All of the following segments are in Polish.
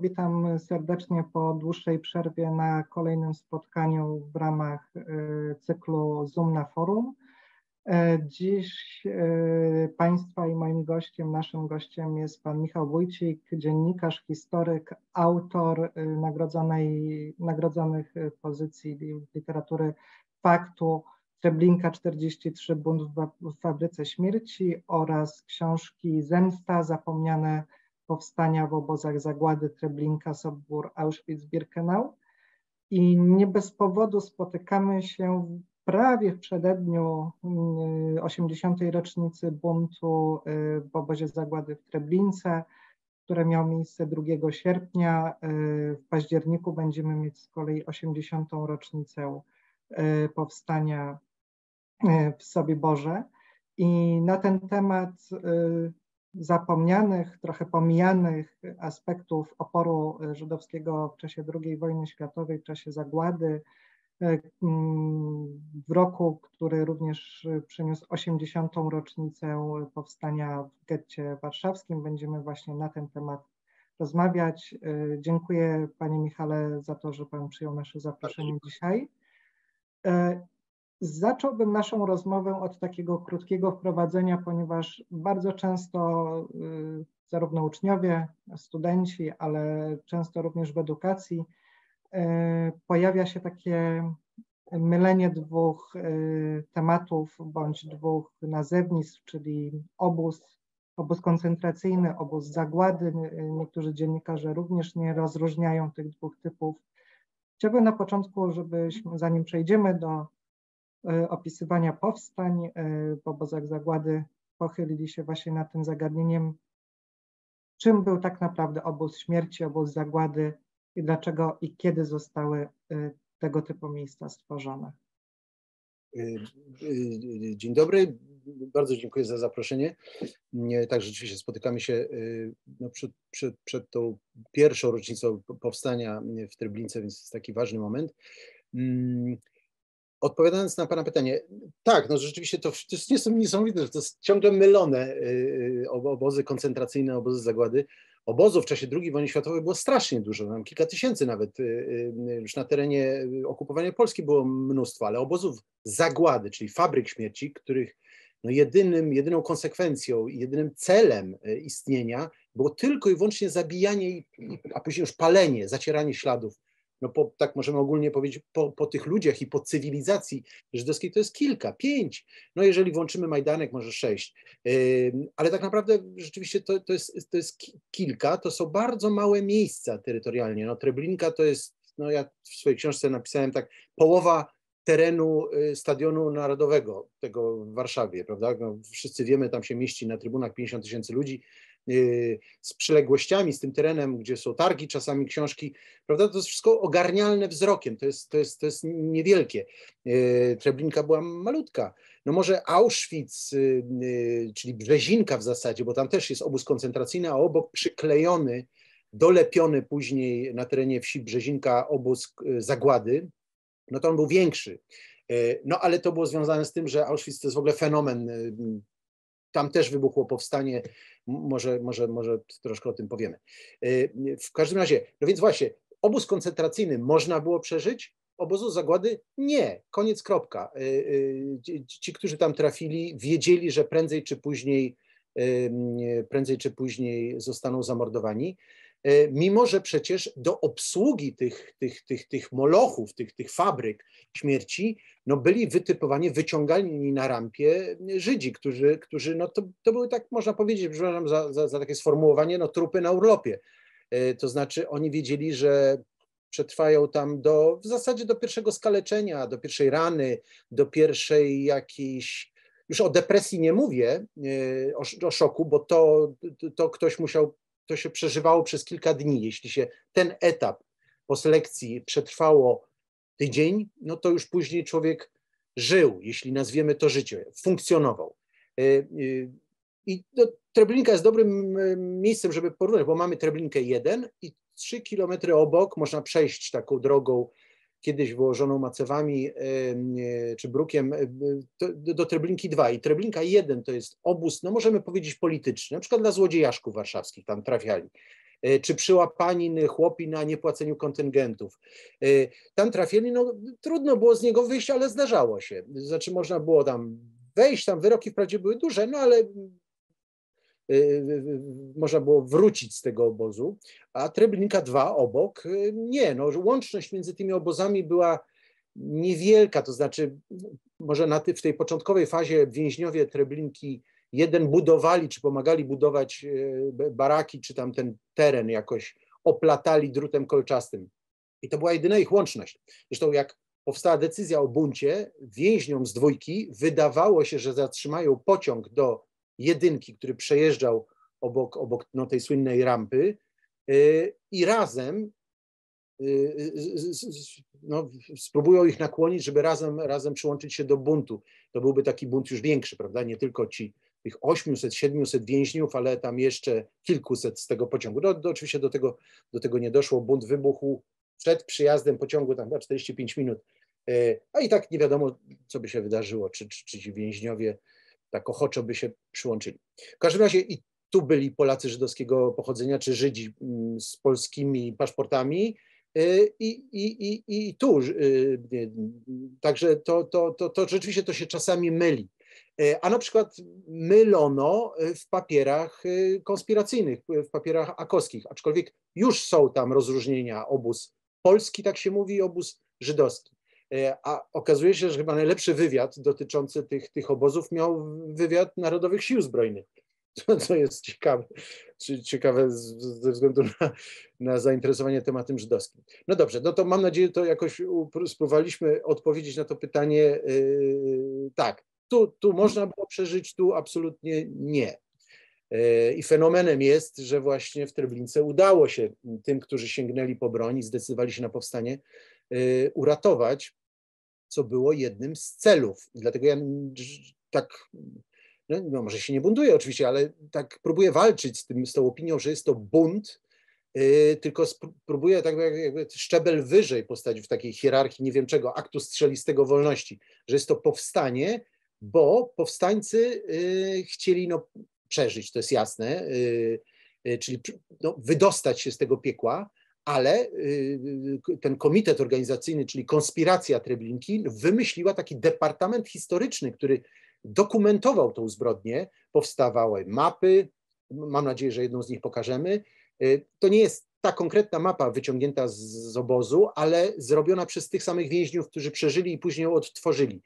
witam serdecznie po dłuższej przerwie na kolejnym spotkaniu w ramach cyklu Zoom na forum. Dziś Państwa i moim gościem, naszym gościem jest Pan Michał Wójcik, dziennikarz, historyk, autor nagrodzonej, nagrodzonych pozycji literatury faktu Treblinka 43 Bunt w fabryce śmierci oraz książki Zemsta, zapomniane powstania w obozach zagłady Treblinka, Sobór Auschwitz-Birkenau. I nie bez powodu spotykamy się prawie w przededniu 80. Mm, rocznicy buntu y, w obozie zagłady w Treblince, które miało miejsce 2 sierpnia. Y, w październiku będziemy mieć z kolei 80. rocznicę y, powstania w sobie Boże. I na ten temat zapomnianych, trochę pomijanych aspektów oporu żydowskiego w czasie II wojny światowej, w czasie zagłady, w roku, który również przyniósł 80. rocznicę powstania w getcie warszawskim. Będziemy właśnie na ten temat rozmawiać. Dziękuję Panie Michale za to, że Pan przyjął nasze zaproszenie dzisiaj. Zacząłbym naszą rozmowę od takiego krótkiego wprowadzenia, ponieważ bardzo często y, zarówno uczniowie, studenci, ale często również w edukacji y, pojawia się takie mylenie dwóch y, tematów bądź dwóch nazewnictw, czyli obóz, obóz koncentracyjny, obóz zagłady. Niektórzy dziennikarze również nie rozróżniają tych dwóch typów. Chciałbym na początku, żebyśmy, zanim przejdziemy do opisywania powstań e, w obozach zagłady pochylili się właśnie nad tym zagadnieniem, czym był tak naprawdę obóz śmierci, obóz zagłady i dlaczego i kiedy zostały e, tego typu miejsca stworzone. Dzień dobry, bardzo dziękuję za zaproszenie. Tak, rzeczywiście spotykamy się no, przed, przed, przed tą pierwszą rocznicą powstania w Treblince, więc jest taki ważny moment. Odpowiadając na Pana pytanie, tak, no rzeczywiście to, to jest niesamowite, to jest ciągle mylone y, obozy koncentracyjne, obozy zagłady. Obozów w czasie II wojny światowej było strasznie dużo, tam kilka tysięcy nawet, y, y, już na terenie okupowania Polski było mnóstwo, ale obozów zagłady, czyli fabryk śmierci, których no jedynym, jedyną konsekwencją, jedynym celem istnienia było tylko i wyłącznie zabijanie, a później już palenie, zacieranie śladów no po, tak możemy ogólnie powiedzieć, po, po, tych ludziach i po cywilizacji żydowskiej to jest kilka, pięć. No jeżeli włączymy Majdanek, może sześć. ale tak naprawdę rzeczywiście to, to, jest, to jest kilka, to są bardzo małe miejsca terytorialnie. No Treblinka to jest, no ja w swojej książce napisałem tak, połowa terenu y, Stadionu Narodowego, tego w Warszawie, prawda? No, wszyscy wiemy, tam się mieści na trybunach 50 tysięcy ludzi, z przyległościami, z tym terenem, gdzie są targi, czasami książki, prawda? To jest wszystko ogarnialne wzrokiem, to jest, to jest, to jest niewielkie. Y, Treblinka była malutka. No może Auschwitz, y, czyli Brzezinka w zasadzie, bo tam też jest obóz koncentracyjny, a obok przyklejony, dolepiony później na terenie wsi Brzezinka obóz zagłady, no to on był większy. No ale to było związane z tym, że Auschwitz to jest w ogóle fenomen tam też wybuchło powstanie, może, może, może troszkę o tym powiemy. Y, w każdym razie, no więc właśnie, obóz koncentracyjny można było przeżyć, obozu zagłady nie, koniec, kropka. Y, y, ci, którzy tam trafili, wiedzieli, że prędzej czy później, prędzej czy później zostaną zamordowani. E, mimo że przecież do obsługi tych, tych, tych, tych molochów, tych, tych fabryk śmierci, no byli wytypowani, wyciągani na rampie Żydzi, którzy, którzy no to, to były tak, można powiedzieć, przepraszam za, za, za takie sformułowanie, no trupy na urlopie. E, to znaczy oni wiedzieli, że przetrwają tam do, w zasadzie do pierwszego skaleczenia, do pierwszej rany, do pierwszej jakiejś, już o depresji nie mówię, e, o, o szoku, bo to, to ktoś musiał to się przeżywało przez kilka dni. Jeśli się ten etap po selekcji przetrwało tydzień, no to już później człowiek żył, jeśli nazwiemy to życie, funkcjonował. E, e, I no, Treblinka jest dobrym e, miejscem, żeby porównać, bo mamy Treblinkę 1 i 3 kilometry obok można przejść taką drogą kiedyś wyłożoną macewami czy brukiem do, Treblinki 2. I Treblinka 1 to jest obóz, no możemy powiedzieć polityczny, na przykład dla złodziejaszków warszawskich tam trafiali. czy przyłapanin chłopi na niepłaceniu kontyngentów. Tam trafili, no trudno było z niego wyjść, ale zdarzało się. Znaczy można było tam wejść, tam wyroki wprawdzie były duże, no ale można było wrócić z tego obozu, a Treblinka 2 obok nie. No, łączność między tymi obozami była niewielka, to znaczy może na ty, w tej początkowej fazie więźniowie Treblinki jeden budowali, czy pomagali budować baraki, czy tam ten teren jakoś oplatali drutem kolczastym. I to była jedyna ich łączność. Zresztą jak powstała decyzja o buncie, więźniom z dwójki wydawało się, że zatrzymają pociąg do jedynki, który przejeżdżał obok, obok no, tej słynnej rampy e, i razem Y, no, spróbują ich nakłonić, żeby razem, razem przyłączyć się do buntu. To byłby taki bunt już większy, prawda? Nie tylko ci tych 800, 700 więźniów, ale tam jeszcze kilkuset z tego pociągu. No, do, oczywiście do tego, do tego nie doszło. Bunt wybuchł przed przyjazdem pociągu, tam chyba 45 minut. Y, a i tak nie wiadomo, co by się wydarzyło, czy, czy, czy ci więźniowie tak ochoczo by się przyłączyli. W każdym razie i tu byli Polacy żydowskiego pochodzenia, czy Żydzi mm, z polskimi paszportami, Y, I, i, i, i tu, y, także to, to, to, to rzeczywiście to się czasami myli. Y, a na przykład mylono w papierach konspiracyjnych, w papierach akowskich, aczkolwiek już są tam rozróżnienia obóz polski, tak się mówi, obóz żydowski. A okazuje się, że chyba najlepszy wywiad dotyczący tych, tych obozów miał wywiad Narodowych Sił Zbrojnych co jest ciekawe, ciekawe ze względu na, na, zainteresowanie tematem żydowskim. No dobrze, no to mam nadzieję, to jakoś spróbowaliśmy odpowiedzieć na to pytanie. Yy, tak, tu, tu można było przeżyć, tu absolutnie nie. Yy, I fenomenem jest, że właśnie w Treblince udało się tym, którzy sięgnęli po broń i zdecydowali się na powstanie, uratować, co było jednym z celów. Dlatego ja tak no, no, może się nie buntuje oczywiście, ale tak próbuje walczyć z, tym, z tą opinią, że jest to bunt, yy, tylko próbuje tak jakby szczebel wyżej postawić w takiej hierarchii, nie wiem czego, aktu strzelistego wolności, że jest to powstanie, bo powstańcy yy, chcieli no, przeżyć, to jest jasne, yy, czyli no, wydostać się z tego piekła, ale y, ten komitet organizacyjny, czyli konspiracja Treblinki, wymyśliła taki departament historyczny, który dokumentował tą zbrodnię. Powstawały mapy, mam nadzieję, że jedną z nich pokażemy. Y, to nie jest ta konkretna mapa wyciągnięta z, z obozu, ale zrobiona przez tych samych więźniów, którzy przeżyli i później ją odtworzyli.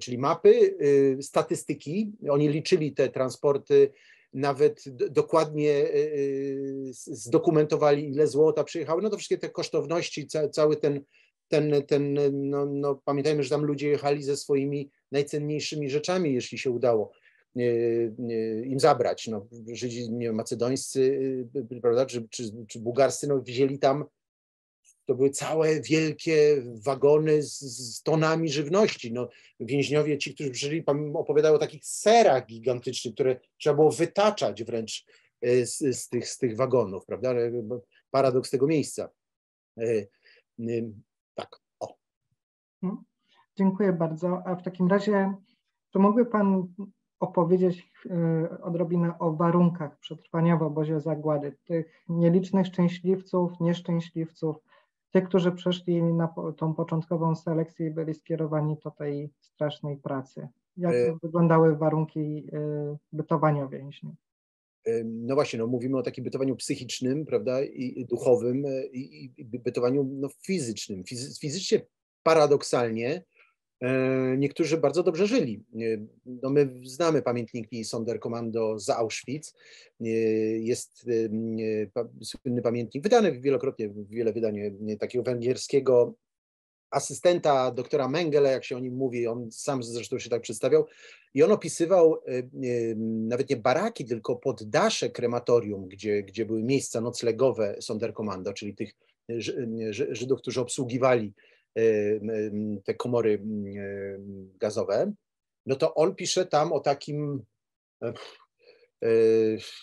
Czyli mapy, y, statystyki, oni liczyli te transporty, nawet dokładnie zdokumentowali, ile złota przyjechało, no to wszystkie te kosztowności, cały ten ten, ten no, no, pamiętajmy, że tam ludzie jechali ze swoimi najcenniejszymi rzeczami, jeśli się udało im zabrać. No, Żydzi nie wiem, macedońscy, prawda, czy, czy, czy bułgarscy, no, wzięli tam, to były całe wielkie wagony z, z tonami żywności. No, więźniowie, ci, którzy żyli, opowiadają o takich serach gigantycznych, które trzeba było wytaczać wręcz e, z, z, tych, z tych wagonów, prawda? Paradoks tego miejsca. E, tak, o. Hmm? Dziękuję bardzo. A w takim razie, czy mógłby Pan opowiedzieć odrobinę o warunkach przetrwania w obozie zagłady, tych nielicznych szczęśliwców, nieszczęśliwców, tych, którzy przeszli na tą początkową selekcję i byli skierowani do tej strasznej pracy. Jak y wyglądały warunki y, bytowania więźniów? no właśnie, no mówimy o takim bytowaniu psychicznym, prawda, i duchowym, e, i, i bytowaniu no, fizycznym. fizycznie paradoksalnie e, niektórzy bardzo dobrze żyli. E, no my znamy pamiętniki Sonderkommando za Auschwitz. Jest słynny pamiętnik, wydany wielokrotnie, wiele wydań takiego węgierskiego asystenta doktora Mengele, jak się o nim mówi, on sam zresztą się tak przedstawiał, i on opisywał nawet nie baraki, tylko poddasze krematorium, gdzie, gdzie były miejsca noclegowe Sonderkommando, czyli tych Żydów, którzy obsługiwali te komory gazowe, no to on pisze tam o takim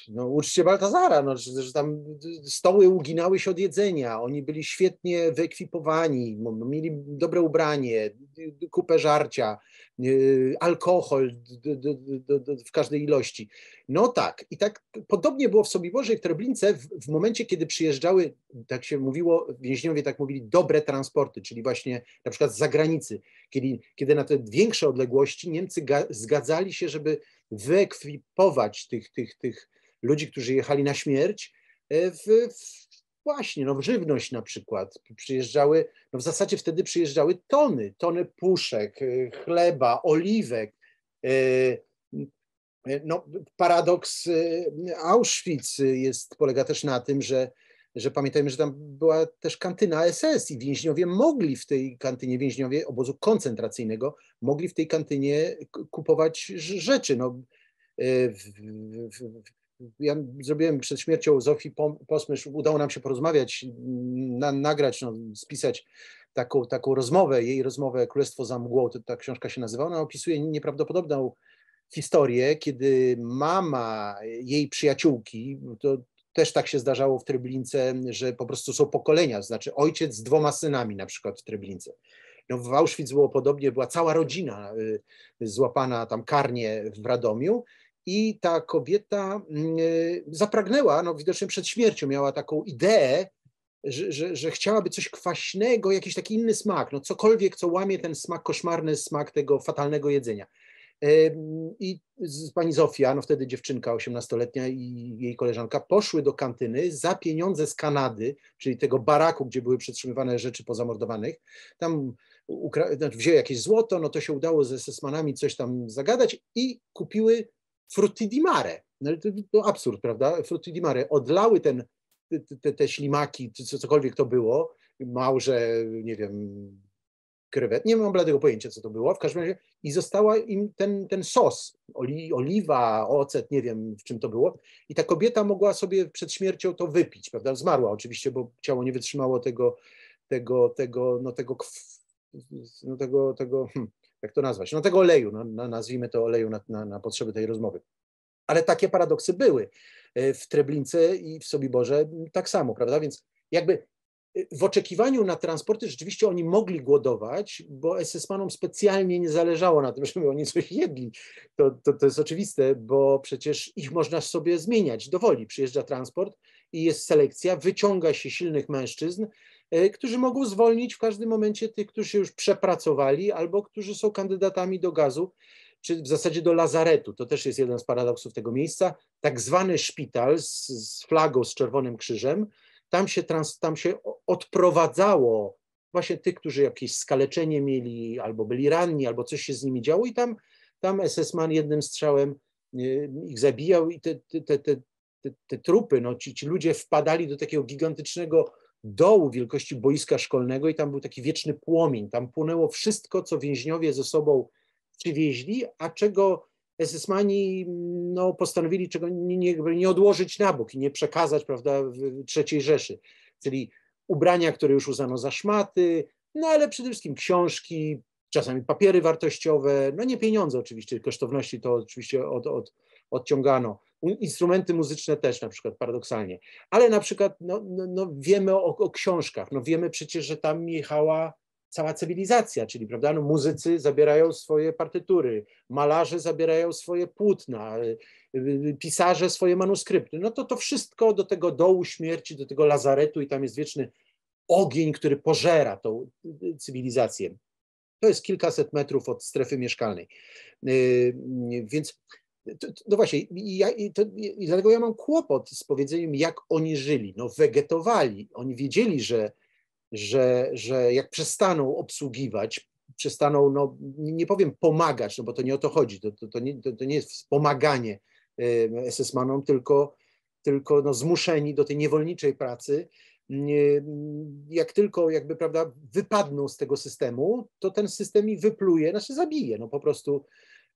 no, uczcie Baltazara, no, że, tam stoły uginały się od jedzenia, oni byli świetnie wyekwipowani, mieli dobre ubranie, kupę żarcia, alkohol do, do, w każdej ilości. No tak, i tak podobnie było w Sobiborze i w Treblince w, w momencie, kiedy przyjeżdżały, tak się mówiło, więźniowie tak mówili, dobre transporty, czyli właśnie na przykład z zagranicy, kiedy, kiedy na te większe odległości Niemcy ga, zgadzali się, żeby wyekwipować tych, tych, tych ludzi, którzy jechali na śmierć, e, w, w właśnie, no żywność na przykład. Przyjeżdżały, no w zasadzie wtedy przyjeżdżały tony, tony puszek, e, chleba, oliwek. E, no, paradoks Auschwitz jest, polega też na tym, że, że pamiętajmy, że tam była też kantyna SS i więźniowie mogli w tej kantynie, więźniowie obozu koncentracyjnego, mogli w tej kantynie kupować rzeczy. No, w, ja zrobiłem przed śmiercią Zofii Posmysz, udało nam się porozmawiać, na, nagrać, no, spisać taką, taką rozmowę, jej rozmowę Królestwo za mgłą, to ta książka się nazywa, ona opisuje nieprawdopodobną historię, kiedy mama jej przyjaciółki, to też tak się zdarzało w Treblince, że po prostu są pokolenia, znaczy ojciec z dwoma synami na przykład w Treblince. No w Auschwitz było podobnie, była cała rodzina y, złapana tam karnie w Radomiu i ta kobieta y, zapragnęła, no widocznie przed śmiercią miała taką ideę, że, że, że, chciałaby coś kwaśnego, jakiś taki inny smak, no cokolwiek, co łamie ten smak, koszmarny smak tego fatalnego jedzenia. I pani Zofia, no wtedy dziewczynka 18-letnia i jej koleżanka poszły do kantyny za pieniądze z Kanady, czyli tego baraku, gdzie były przetrzymywane rzeczy pozamordowanych. Tam ukra- znaczy wzięły jakieś złoto, no to się udało ze sesmanami coś tam zagadać i kupiły frutti di mare. No, to, to absurd, prawda? Frutti di mare. Odlały ten, te, te ślimaki, cokolwiek to było, małże, nie wiem, krewet, nie mam bladego pojęcia, co to było, w każdym razie i została im ten, ten sos, oli, oliwa, ocet, nie wiem w czym to było. I ta kobieta mogła sobie przed śmiercią to wypić, prawda, zmarła oczywiście, bo ciało nie wytrzymało tego, tego, tego, no tego, no tego, tego hmm, jak to nazwać, no tego oleju, no, nazwijmy to oleju na, na, na potrzeby tej rozmowy. Ale takie paradoksy były e, w Treblince i w Sobiborze tak samo, prawda, więc jakby w oczekiwaniu na transporty rzeczywiście oni mogli głodować, bo SS-manom specjalnie nie zależało na tym, żeby oni coś jedli. To, to, to jest oczywiste, bo przecież ich można sobie zmieniać do woli. Przyjeżdża transport i jest selekcja, wyciąga się silnych mężczyzn, e, którzy mogą zwolnić w każdym momencie tych, którzy się już przepracowali albo którzy są kandydatami do gazu, czy w zasadzie do lazaretu. To też jest jeden z paradoksów tego miejsca. Tak zwany szpital z, z flagą z czerwonym krzyżem, tam się, trans, tam się odprowadzało właśnie tych, którzy jakieś skaleczenie mieli, albo byli ranni, albo coś się z nimi działo i tam, tam SS-man jednym strzałem ich zabijał i te, te, te, te, te trupy, no, ci, ci ludzie wpadali do takiego gigantycznego dołu wielkości boiska szkolnego i tam był taki wieczny płomień. Tam płonęło wszystko, co więźniowie ze sobą przywieźli, a czego SS-mani no, postanowili czego nie, nie, nie odłożyć na bok i nie przekazać prawda, III Rzeszy, czyli ubrania, które już uznano za szmaty, no ale przede wszystkim książki, czasami papiery wartościowe, no nie pieniądze oczywiście, kosztowności to oczywiście od, od, odciągano. Instrumenty muzyczne też na przykład paradoksalnie, ale na przykład no, no, no wiemy o, o, książkach, no wiemy przecież, że tam jechała cała cywilizacja, czyli prawda, no, muzycy zabierają swoje partytury, malarze zabierają swoje płótna, y, y, pisarze swoje manuskrypty. No to to wszystko do tego dołu śmierci, do tego lazaretu i tam jest wieczny ogień, który pożera tą y, cywilizację. To jest kilkaset metrów od strefy mieszkalnej. Więc no właśnie, ja, to, i dlatego ja mam kłopot z powiedzeniem, jak oni żyli. No wegetowali, oni wiedzieli, że że, że jak przestaną obsługiwać, przestaną, no nie powiem pomagać, no bo to nie o to chodzi, to, to, to, nie, to, to nie jest wspomaganie SS-manom, tylko, tylko no, zmuszeni do tej niewolniczej pracy. Jak tylko jakby, prawda, wypadną z tego systemu, to ten system ich wypluje, znaczy zabije, no po prostu,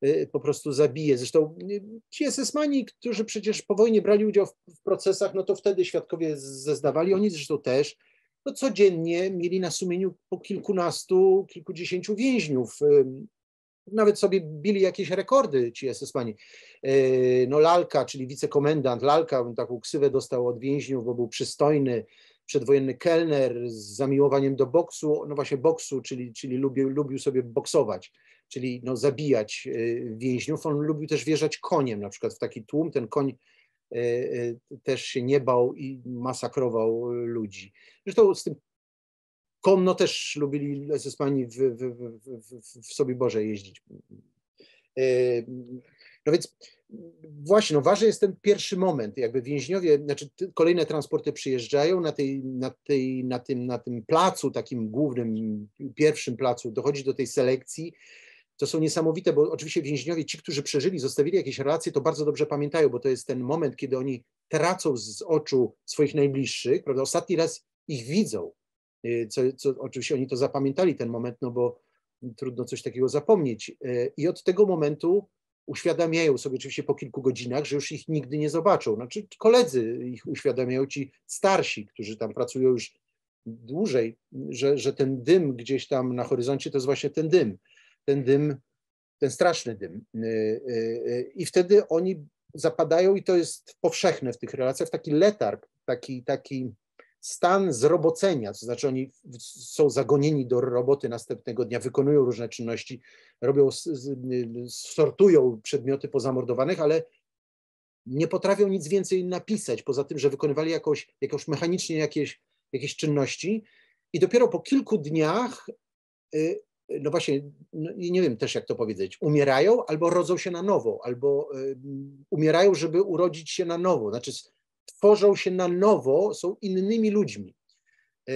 y, po prostu zabije. Zresztą y, ci SS-mani, którzy przecież po wojnie brali udział w, w procesach, no to wtedy świadkowie zeznawali, oni zresztą też, no codziennie mieli na sumieniu po kilkunastu, kilkudziesięciu więźniów. nawet sobie bili jakieś rekordy ci SS-mani. No Lalka, czyli wicekomendant Lalka, taką ksywę dostał od więźniów, bo był przystojny, przedwojenny kelner z zamiłowaniem do boksu, no właśnie boksu, czyli, czyli lubił, lubił sobie boksować, czyli no zabijać więźniów. On lubił też wjeżdżać koniem, na przykład w taki tłum, ten koń też się nie bał i masakrował ludzi. Zresztą z tym konno też lubili Hiszpanii w, w, w, w, sobie Boże jeździć. No więc właśnie, no ważny jest ten pierwszy moment, jakby więźniowie, znaczy kolejne transporty przyjeżdżają na, tej, na, tej, na, tym, na tym placu, takim głównym, pierwszym placu, dochodzi do tej selekcji, to są niesamowite, bo oczywiście więźniowie, ci, którzy przeżyli, zostawili jakieś relacje, to bardzo dobrze pamiętają, bo to jest ten moment, kiedy oni tracą z oczu swoich najbliższych, prawda? Ostatni raz ich widzą, y, co, co oczywiście oni to zapamiętali ten moment, no bo trudno coś takiego zapomnieć. Y, I od tego momentu uświadamiają sobie oczywiście po kilku godzinach, że już ich nigdy nie zobaczą. Znaczy koledzy ich uświadamiają, ci starsi, którzy tam pracują już dłużej, że, że ten dym gdzieś tam na horyzoncie to jest właśnie ten dym ten dym, ten straszny dym. Y, y, y, I wtedy oni zapadają, i to jest powszechne w tych relacjach, taki letarg, taki, taki stan zrobocenia, to znaczy oni są zagonieni do roboty następnego dnia, wykonują różne czynności, robią, sortują przedmioty pozamordowanych, ale nie potrafią nic więcej napisać, poza tym, że wykonywali jakoś, jakoś mechanicznie jakieś, jakieś czynności i dopiero po kilku dniach no właśnie, no nie wiem też jak to powiedzieć, umierają albo rodzą się na nowo, albo umierają, żeby urodzić się na nowo, znaczy tworzą się na nowo, są innymi ludźmi. Y,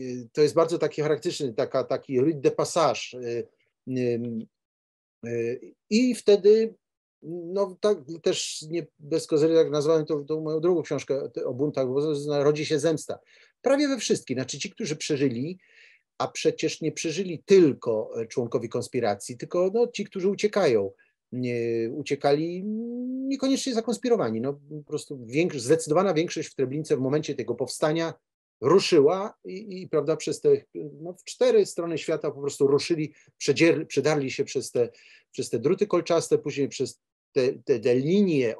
y, to jest bardzo taki charakterystyczny, taka, taki rite de passage. I wtedy, no tak też nie bez kozery, jak nazwałem to, to moją drugą książkę o buntach, bo rodzi się zemsta. Prawie we wszystkich, znaczy ci, którzy przeżyli, a przecież nie przeżyli tylko e, członkowie konspiracji, tylko no, ci, którzy uciekają. Nie, uciekali niekoniecznie zakonspirowani. No, po prostu zdecydowana większość w Treblince w momencie tego powstania ruszyła i, i prawda, przez te no, w cztery strony świata po prostu ruszyli, przedzier, przedarli się przez te, przez te druty kolczaste, później przez te, te, te linie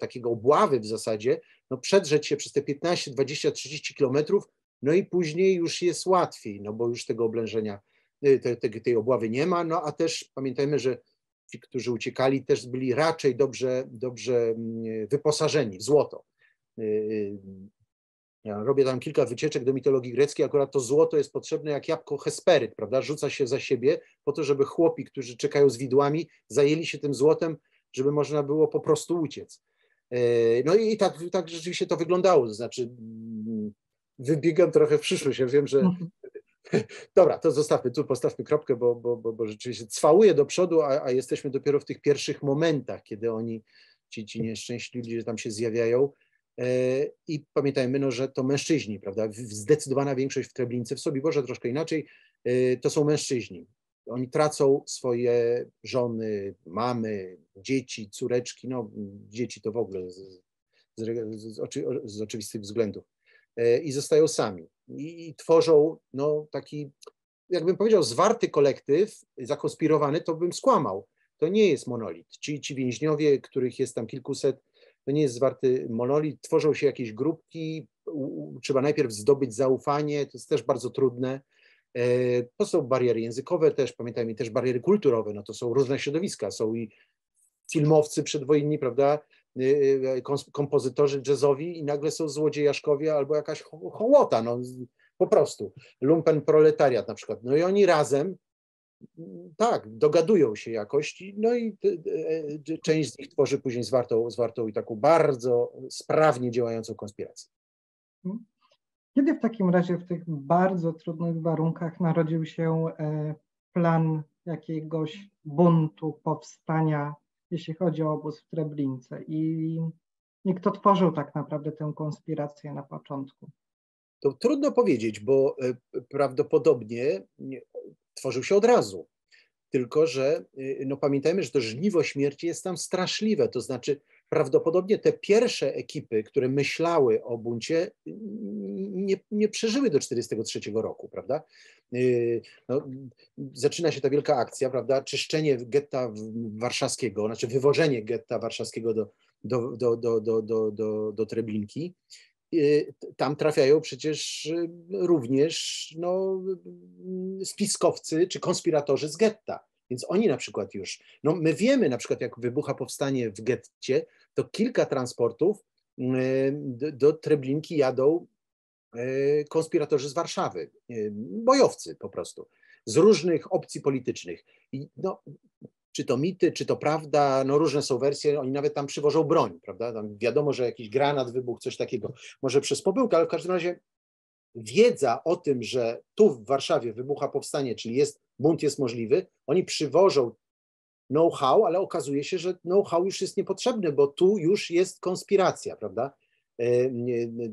takiego obławy w zasadzie, no, przedrzeć się przez te 15, 20, 30 kilometrów no i później już jest łatwiej, no bo już tego oblężenia, y, te, te, tej obławy nie ma, no a też pamiętajmy, że ci, którzy uciekali, też byli raczej dobrze, dobrze mm, wyposażeni w złoto. Y, y, ja robię tam kilka wycieczek do mitologii greckiej, akurat to złoto jest potrzebne jak jabłko hesperyt, prawda? Rzuca się za siebie po to, żeby chłopi, którzy czekają z widłami, zajęli się tym złotem, żeby można było po prostu uciec. No i tak, tak rzeczywiście to wyglądało, to znaczy mm, wybiegam trochę w przyszłość. Ja wiem, że. Mhm. Dobra, to zostawmy tu, postawmy kropkę, bo, bo, bo, bo rzeczywiście cwałuje do przodu, a, a jesteśmy dopiero w tych pierwszych momentach, kiedy oni, ci, ci nieszczęśliwi ludzie tam się zjawiają. E, I pamiętajmy, no, że to mężczyźni, prawda? Zdecydowana większość w Treblince, w Sobiborze troszkę inaczej, e, to są mężczyźni. Oni tracą swoje żony, mamy, dzieci, córeczki, no dzieci to w ogóle z, z, z, z oczywistych względów i zostają sami. I, i tworzą no, taki, jakbym powiedział, zwarty kolektyw, zakonspirowany, to bym skłamał. To nie jest monolit. Ci, ci więźniowie, których jest tam kilkuset, to nie jest zwarty monolit. Tworzą się jakieś grupki, trzeba najpierw zdobyć zaufanie, to jest też bardzo trudne. E, to są bariery językowe też, pamiętajmy, też bariery kulturowe, no to są różne środowiska, są i filmowcy przedwojenni, prawda, kompozytorzy jazzowi i nagle są złodziejaszkowie albo jakaś hołota, no po prostu. Lumpen proletariat na przykład. No i oni razem tak, dogadują się jakoś, no i e, część z nich tworzy później zwartą, zwartą i taką bardzo sprawnie działającą konspirację. Kiedy w takim razie w tych bardzo trudnych warunkach narodził się e, plan jakiegoś buntu, powstania jeśli chodzi o obóz w Treblince. I, kto tworzył tak naprawdę tę konspirację na początku? To trudno powiedzieć, bo e, prawdopodobnie tworzył się od razu. Tylko, że e, no pamiętajmy, że to żniwo śmierci jest tam straszliwe. To znaczy, prawdopodobnie te pierwsze ekipy, które myślały o buncie, nie, nie przeżyły do 1943 roku, prawda? Y, no, zaczyna się ta wielka akcja, prawda? Czyszczenie getta warszawskiego, znaczy wywożenie getta warszawskiego do, do, do, do, do, do, do, do Treblinki. Y, tam trafiają przecież również no, spiskowcy czy konspiratorzy z getta. Więc oni na przykład już, no my wiemy na przykład jak wybucha powstanie w getcie, to kilka transportów y, do, Treblinki jadą y, konspiratorzy z Warszawy, y, bojowcy po prostu, z różnych opcji politycznych. I no, czy to mity, czy to prawda, no różne są wersje, oni nawet tam przywożą broń, prawda? Tam wiadomo, że jakiś granat wybuchł, coś takiego. Może przez pomyłkę, ale w każdym razie wiedza o tym, że tu w Warszawie wybucha powstanie, czyli jest bunt jest możliwy, oni przywożą know-how, ale okazuje się, że know-how już jest niepotrzebny, bo tu już jest konspiracja, prawda? E,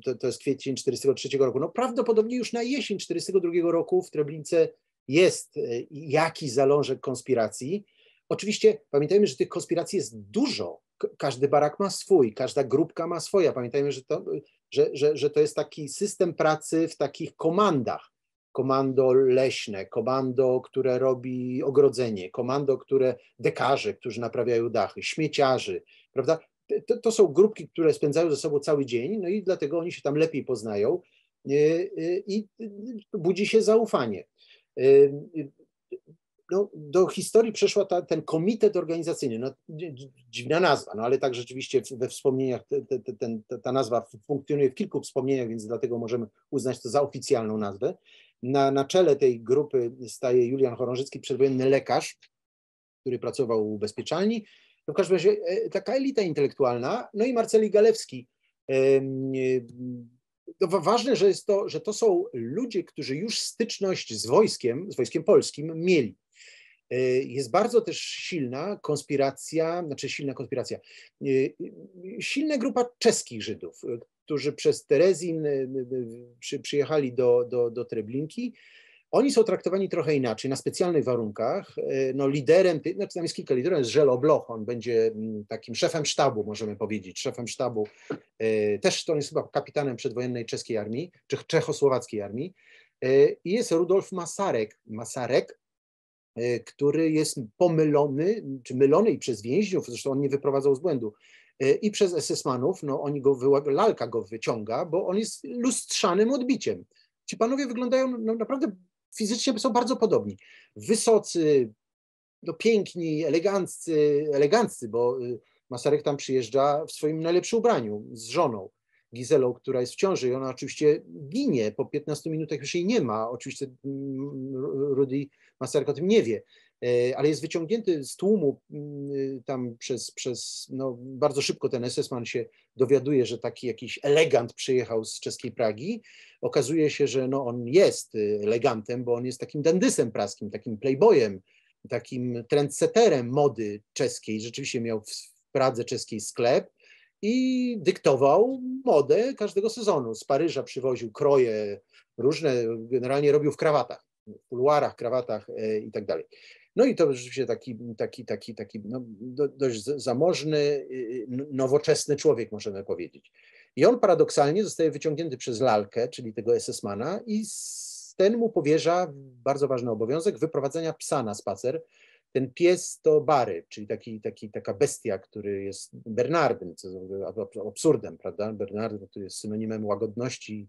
to, to jest kwiecień 1943 roku. No prawdopodobnie już na jesień 1942 roku w Treblince jest e, jakiś zalążek konspiracji. Oczywiście pamiętajmy, że tych konspiracji jest dużo. Każdy barak ma swój, każda grupka ma swoja. Pamiętajmy, że to, że, że, że to jest taki system pracy w takich komandach komando leśne, komando, które robi ogrodzenie, komando, które dekarze, którzy naprawiają dachy, śmieciarzy, prawda? To, to, są grupki, które spędzają ze sobą cały dzień, no i dlatego oni się tam lepiej poznają e, e, i budzi się zaufanie. E, no, do historii przeszła ta, ten komitet organizacyjny, no, dziwna nazwa, no, ale tak rzeczywiście we wspomnieniach te, te, ta nazwa funkcjonuje w kilku wspomnieniach, więc dlatego możemy uznać to za oficjalną nazwę. Na, na czele tej grupy staje Julian Chorążycki, przedwojenny lekarz, który pracował u ubezpieczalni. No w każdym razie e, taka elita intelektualna, no i Marceli Galewski. No, ważne, że, jest to, że to są ludzie, którzy już styczność z wojskiem, z wojskiem polskim mieli. E, jest bardzo też silna konspiracja, znaczy silna konspiracja, e, silna grupa czeskich Żydów, którzy przez Terezin y, y, y, przyjechali do, do, do Treblinki. Oni są traktowani trochę inaczej, na specjalnych warunkach. No, liderem, znaczy tam jest kilka liderów, jest Żelo Bloch, on będzie mm, takim szefem sztabu, możemy powiedzieć, szefem sztabu. Też to jest chyba kapitanem przedwojennej czeskiej armii, czy czechosłowackiej armii. I jest Rudolf Masarek. Masarek, który jest pomylony, czy mylony i przez więźniów, zresztą on nie wyprowadzał z błędu, i przez SS-manów, no oni go, lalka go wyciąga, bo on jest lustrzanym odbiciem. Ci panowie wyglądają no, naprawdę fizycznie są bardzo podobni. Wysocy, no, piękni, eleganccy, eleganccy, bo y, Masarek tam przyjeżdża w swoim najlepszym ubraniu z żoną. Gizelą, która jest w ciąży i ona oczywiście ginie, po 15 minutach już jej nie ma. Oczywiście mm, Rudy Masarek o tym nie wie. E, ale jest wyciągnięty z tłumu mm, tam przez, przez no bardzo szybko ten SS-man się dowiaduje, że taki jakiś elegant przyjechał z czeskiej Pragi. Okazuje się, że no on jest y, elegantem, bo on jest takim dandysem praskim, takim playboyem, takim trendsetterem mody czeskiej. Rzeczywiście miał w Pradze czeskiej sklep i dyktował modę każdego sezonu. Z Paryża przywoził kroje różne, generalnie robił w krawatach, w kuluarach, krawatach e, i tak dalej. No i to rzeczywiście taki, taki, taki, taki no, dość zamożny, y, y, nowoczesny człowiek, możemy powiedzieć. I on paradoksalnie zostaje wyciągnięty przez lalkę, czyli tego SS-mana i ten mu powierza bardzo ważny obowiązek wyprowadzenia psa na spacer. Ten pies to Bary, czyli taki, taki, taka bestia, który jest Bernardem, co jest absurdem, prawda? Bernardem, który jest synonimem łagodności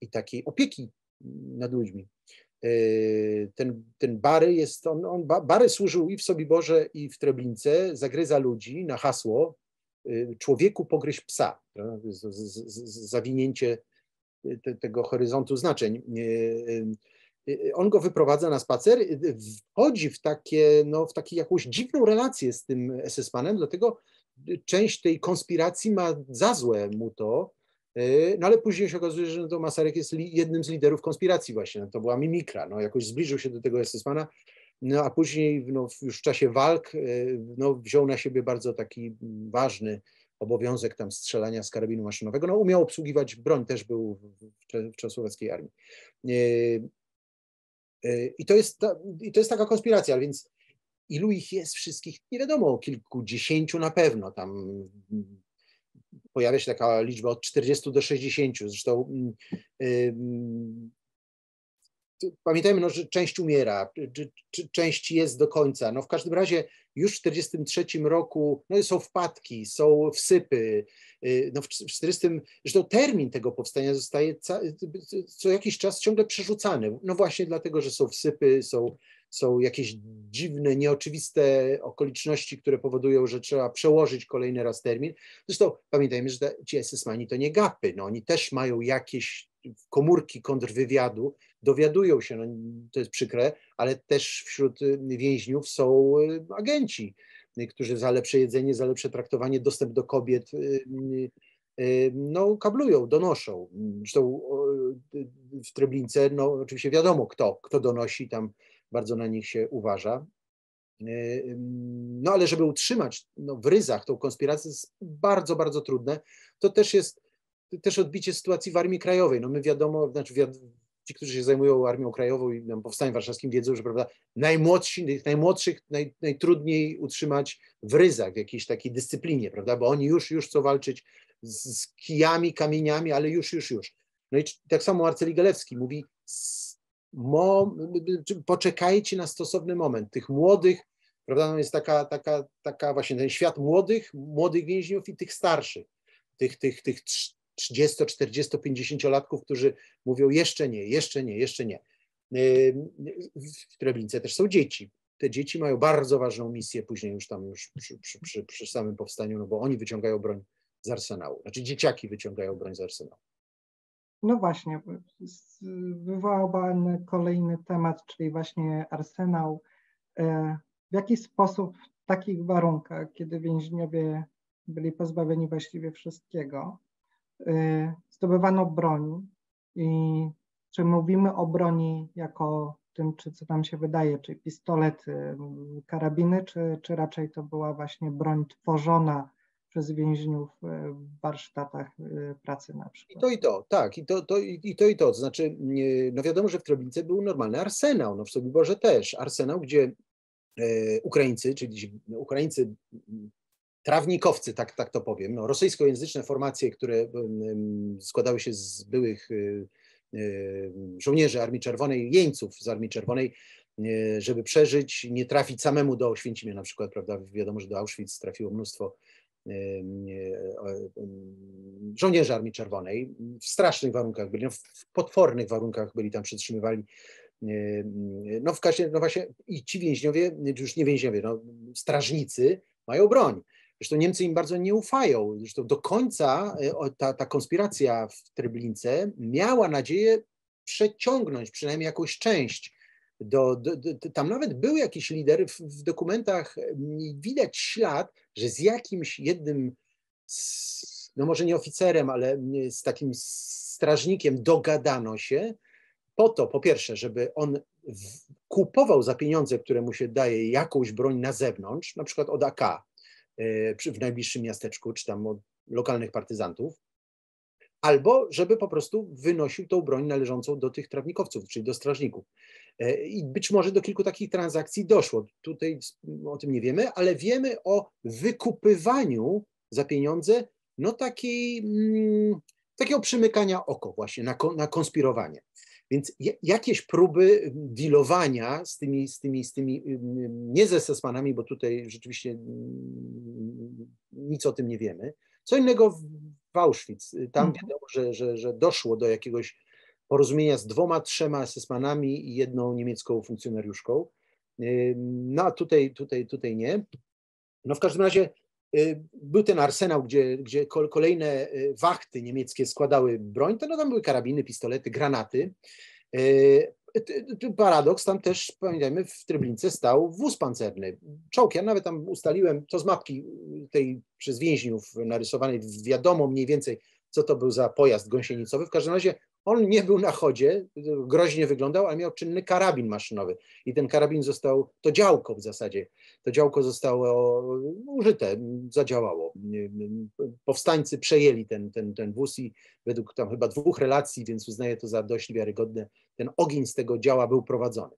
i takiej opieki nad ludźmi. Yy, ten, ten Bary jest, on, on, Bary służył i w Sobiborze i w Treblince, zagryza ludzi na hasło yy, człowieku pogryź psa, zawinięcie te, tego horyzontu znaczeń. Yy, on go wyprowadza na spacer, wchodzi w takie, no, w taką jakąś dziwną relację z tym SS-manem, dlatego część tej konspiracji ma za złe mu to, no ale później się okazuje, że to Masarek jest jednym z liderów konspiracji właśnie, no, to była mimikra, no jakoś zbliżył się do tego SS-mana, no a później no, już w czasie walk e, no, wziął na siebie bardzo taki ważny obowiązek tam strzelania z karabinu maszynowego. No umiał obsługiwać broń, też był w, w czechosłowackiej armii. E, I to, jest ta, I to jest taka konspiracja, więc ilu ich jest wszystkich, nie wiadomo, kilkudziesięciu na pewno, tam pojawia się taka liczba od 40 do 60. Zresztą yy, pamiętajmy, no, że część umiera, czy, czy, część jest do końca. No, w każdym razie już w 1943 roku no, są wpadki, są wsypy. Y, no, w 40, zresztą termin tego powstania zostaje co jakiś czas ciągle przerzucany. No właśnie dlatego, że są wsypy, są, są jakieś dziwne, nieoczywiste okoliczności, które powodują, że trzeba przełożyć kolejny raz termin. Zresztą pamiętajmy, że ci SS-mani to nie gapy, no, oni też mają jakieś komórki kontrwywiadu, dowiadują się, no, to jest przykre, ale też wśród y, więźniów są y, agenci, y, którzy za lepsze jedzenie, za lepsze traktowanie, dostęp do kobiet no, kablują, donoszą. Zresztą w Treblince, no oczywiście wiadomo kto, kto donosi, tam bardzo na nich się uważa. No ale żeby utrzymać no, w ryzach tą konspirację jest bardzo, bardzo trudne. To też jest też odbicie sytuacji w Armii Krajowej. No my wiadomo, znaczy ci, którzy się zajmują Armią Krajową i Powstaniem Warszawskim wiedzą, że prawda, najmłodsi, najmłodszych naj, najtrudniej utrzymać w ryzach, w jakiejś takiej dyscyplinie, prawda, bo oni już, już chcą walczyć z, z kijami, kamieniami, ale już, już, już. No i tak samo Arceli Galewski mówi, mo, poczekajcie na stosowny moment. Tych młodych, prawda, no jest taka, taka, taka właśnie ten świat młodych, młodych więźniów i tych starszych, tych, tych, tych 30, 40, 50-latków, którzy mówią jeszcze nie, jeszcze nie, jeszcze nie. W Treblince też są dzieci. Te dzieci mają bardzo ważną misję później już tam już przy, przy, przy, przy samym powstaniu, no bo oni wyciągają broń z arsenału. Znaczy dzieciaki wyciągają broń z arsenału. No właśnie, wywołał Pan kolejny temat, czyli właśnie arsenał. E, w jaki sposób w takich warunkach, kiedy więźniowie byli pozbawieni właściwie wszystkiego, Y, zdobywano broń i czy mówimy o broni jako tym, czy co tam się wydaje, czy pistolety, karabiny, czy, czy raczej to była właśnie broń tworzona przez więźniów y, w warsztatach y, pracy na przykład. I to i to, tak, i to, to, i to i to, znaczy, no wiadomo, że w Treblince był normalny arsenał, no w Sobiborze też, arsenał, gdzie Ukraińcy, czyli Ukraińcy trawnikowcy, tak, tak to powiem, no, rosyjskojęzyczne formacje, które składały się z byłych żołnierzy Armii Czerwonej, jeńców z Armii Czerwonej, żeby przeżyć, nie trafić samemu do Oświęcimia na przykład, prawda, wiadomo, że do Auschwitz trafiło mnóstwo żołnierzy Armii Czerwonej, w strasznych warunkach byli, no, w potwornych warunkach byli tam przetrzymywali, no w każdym, no właśnie i ci więźniowie, już nie więźniowie, no strażnicy mają broń, Zresztą Niemcy im bardzo nie ufają. Zresztą do końca e, ta, ta konspiracja w Treblince miała nadzieję przeciągnąć przynajmniej jakąś część. Do, do, do, tam nawet był jakiś lider, w, w, dokumentach widać ślad, że z jakimś jednym, z, no może nie oficerem, ale z takim strażnikiem dogadano się po to, po pierwsze, żeby on w, kupował za pieniądze, które mu się daje, jakąś broń na zewnątrz, na przykład od AK, E, w najbliższym miasteczku, czy tam od lokalnych partyzantów, albo żeby po prostu wynosił tą broń należącą do tych trawnikowców, czyli do strażników. E, I być może do kilku takich transakcji doszło. Tutaj o tym nie wiemy, ale wiemy o wykupywaniu za pieniądze no takiej, mm, takiego przymykania oko właśnie na, na konspirowanie. Więc jakieś próby dealowania z tymi, z tymi, z tymi nie ze Sesmanami, bo tutaj rzeczywiście nic o tym nie wiemy. Co innego w Auschwitz. Tam mhm. wiadomo, że, że, że doszło do jakiegoś porozumienia z dwoma, trzema Sesmanami i jedną niemiecką funkcjonariuszką. No a tutaj, tutaj, tutaj nie. No w każdym razie y, był ten arsenał, gdzie, gdzie kolejne y, wachty niemieckie składały broń, to no tam były karabiny, pistolety, granaty. Y, paradoks, tam też pamiętajmy, w Tryblince stał wóz pancerny, czołg. Ja nawet tam ustaliłem, to z mapki tej przez więźniów narysowanej, wiadomo mniej więcej, co to był za pojazd gąsienicowy. W każdym razie on nie był na chodzie, groźnie wyglądał, ale miał czynny karabin maszynowy. I ten karabin został, to działko w zasadzie, to działko zostało użyte, zadziałało. Powstańcy przejęli ten, ten, ten wóz i według tam chyba dwóch relacji, więc uznaję to za dość wiarygodne, ten ogień z tego działa był prowadzony.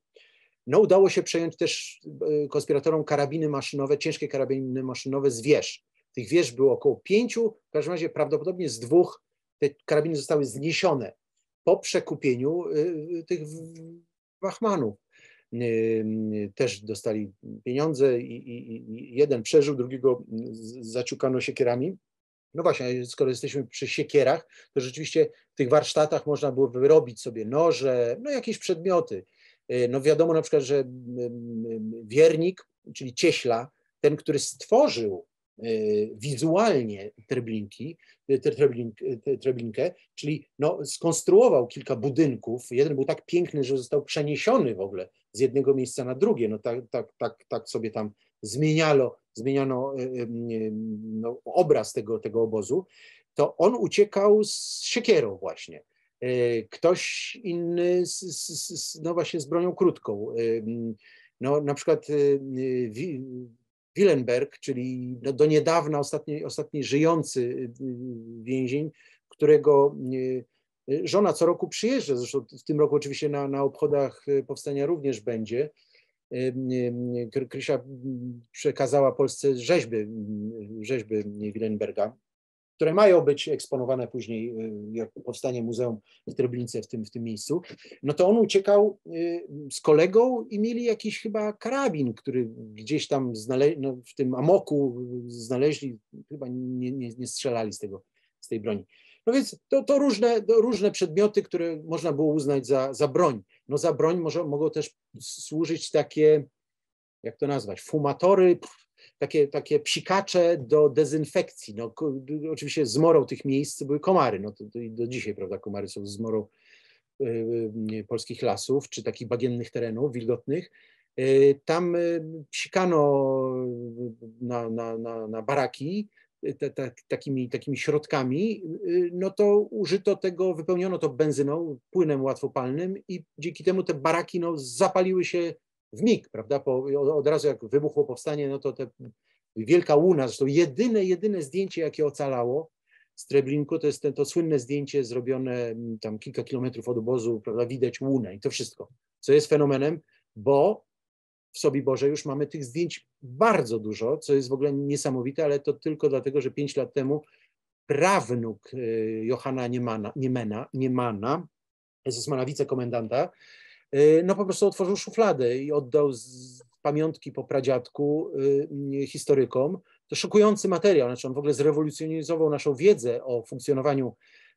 No udało się przejąć też e, konspiratorom karabiny maszynowe, ciężkie karabiny maszynowe z wież. Tych wież było około pięciu, w każdym razie prawdopodobnie z dwóch te karabiny zostały zniesione po przekupieniu tych wachmanów. Też dostali pieniądze i, i, i jeden przeżył, drugiego zaciukano siekierami. No właśnie, skoro jesteśmy przy siekierach, to rzeczywiście w tych warsztatach można było wyrobić sobie noże, no jakieś przedmioty. No wiadomo na przykład, że wiernik, czyli cieśla, ten, który stworzył wizualnie treblinki, e, treblink, treblinkę, czyli no, skonstruował kilka budynków. Jeden był tak piękny, że został przeniesiony w ogóle z jednego miejsca na drugie. No tak, tak, tak, tak sobie tam zmieniano, zmieniano no, obraz tego, tego obozu. To on uciekał z siekierą właśnie. E, ktoś inny z, z, z, no właśnie z bronią krótką. E, no, na przykład e, Willenberg, czyli no do niedawna ostatni, ostatni żyjący więzień, którego żona co roku przyjeżdża, zresztą w tym roku oczywiście na, na obchodach powstania również będzie. Krysia przekazała Polsce rzeźby, rzeźby Willenberga które mają być eksponowane później, y, jak powstanie muzeum w Treblince w tym, w tym miejscu, no to on uciekał y, z kolegą i mieli jakiś chyba karabin, który gdzieś tam znale- no, w tym amoku znaleźli, chyba nie, nie, nie strzelali z, tego, z tej broni. No więc to, to różne, to różne przedmioty, które można było uznać za, za broń. No za broń może, mogą też służyć takie, jak to nazwać, fumatory, takie, takie psikacze do dezynfekcji. No, oczywiście zmorą tych miejsc były komary. No, to, to do dzisiaj, prawda, komary są zmorą y, y, polskich lasów czy takich bagiennych terenów wilgotnych. Y, tam psikano na, na, na, na baraki te, te, takimi, takimi środkami, no to użyto tego, wypełniono to benzyną, płynem łatwopalnym i dzięki temu te baraki no, zapaliły się w mig, prawda? Po, od razu jak wybuchło powstanie, no to te wielka łuna, zresztą jedyne, jedyne zdjęcie, jakie ocalało z Treblinku, to jest ten, to słynne zdjęcie zrobione mm, tam kilka kilometrów od obozu, prawda? Widać łunę i to wszystko, co jest fenomenem, bo w sobie Boże już mamy tych zdjęć bardzo dużo, co jest w ogóle niesamowite, ale to tylko dlatego, że pięć lat temu prawnuk y, Johanna Niemana, Niemena, Niemana, SS-mana wicekomendanta, no po prostu otworzył szufladę i oddał z pamiątki po pradziadku y, historykom. To szokujący materiał, znaczy on w ogóle zrewolucjonizował naszą wiedzę o funkcjonowaniu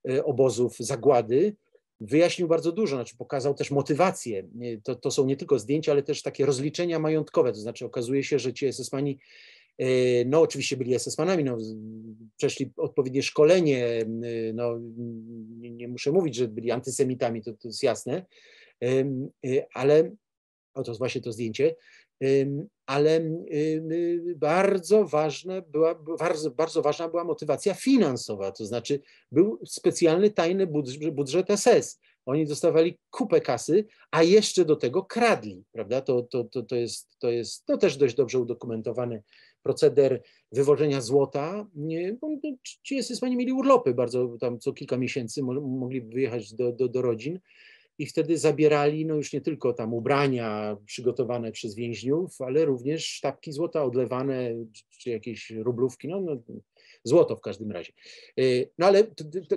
y, obozów zagłady. Wyjaśnił bardzo dużo, znaczy pokazał też motywację. To, to są nie tylko zdjęcia, ale też takie rozliczenia majątkowe, to znaczy okazuje się, że ci SS-mani no oczywiście byli SS-manami, no, przeszli odpowiednie szkolenie, no, nie, nie, muszę mówić, że byli antysemitami, to, to jest jasne, Y, ale oto właśnie to zdjęcie, ale bardzo ważne była, bardzo, bardzo ważna była motywacja finansowa, to znaczy był specjalny tajny budżet, SS. Oni dostawali kupę kasy, a jeszcze do tego kradli, prawda? To, to, to, to, jest, to jest no też dość dobrze udokumentowany proceder wywożenia złota. Ci SS-mani mieli urlopy bardzo, tam co kilka miesięcy mogli wyjechać do, do, do rodzin i wtedy zabierali no już nie tylko tam ubrania przygotowane przez więźniów, ale również sztabki złota odlewane, czy jakieś rublówki, no, no złoto w każdym razie. Y, no ale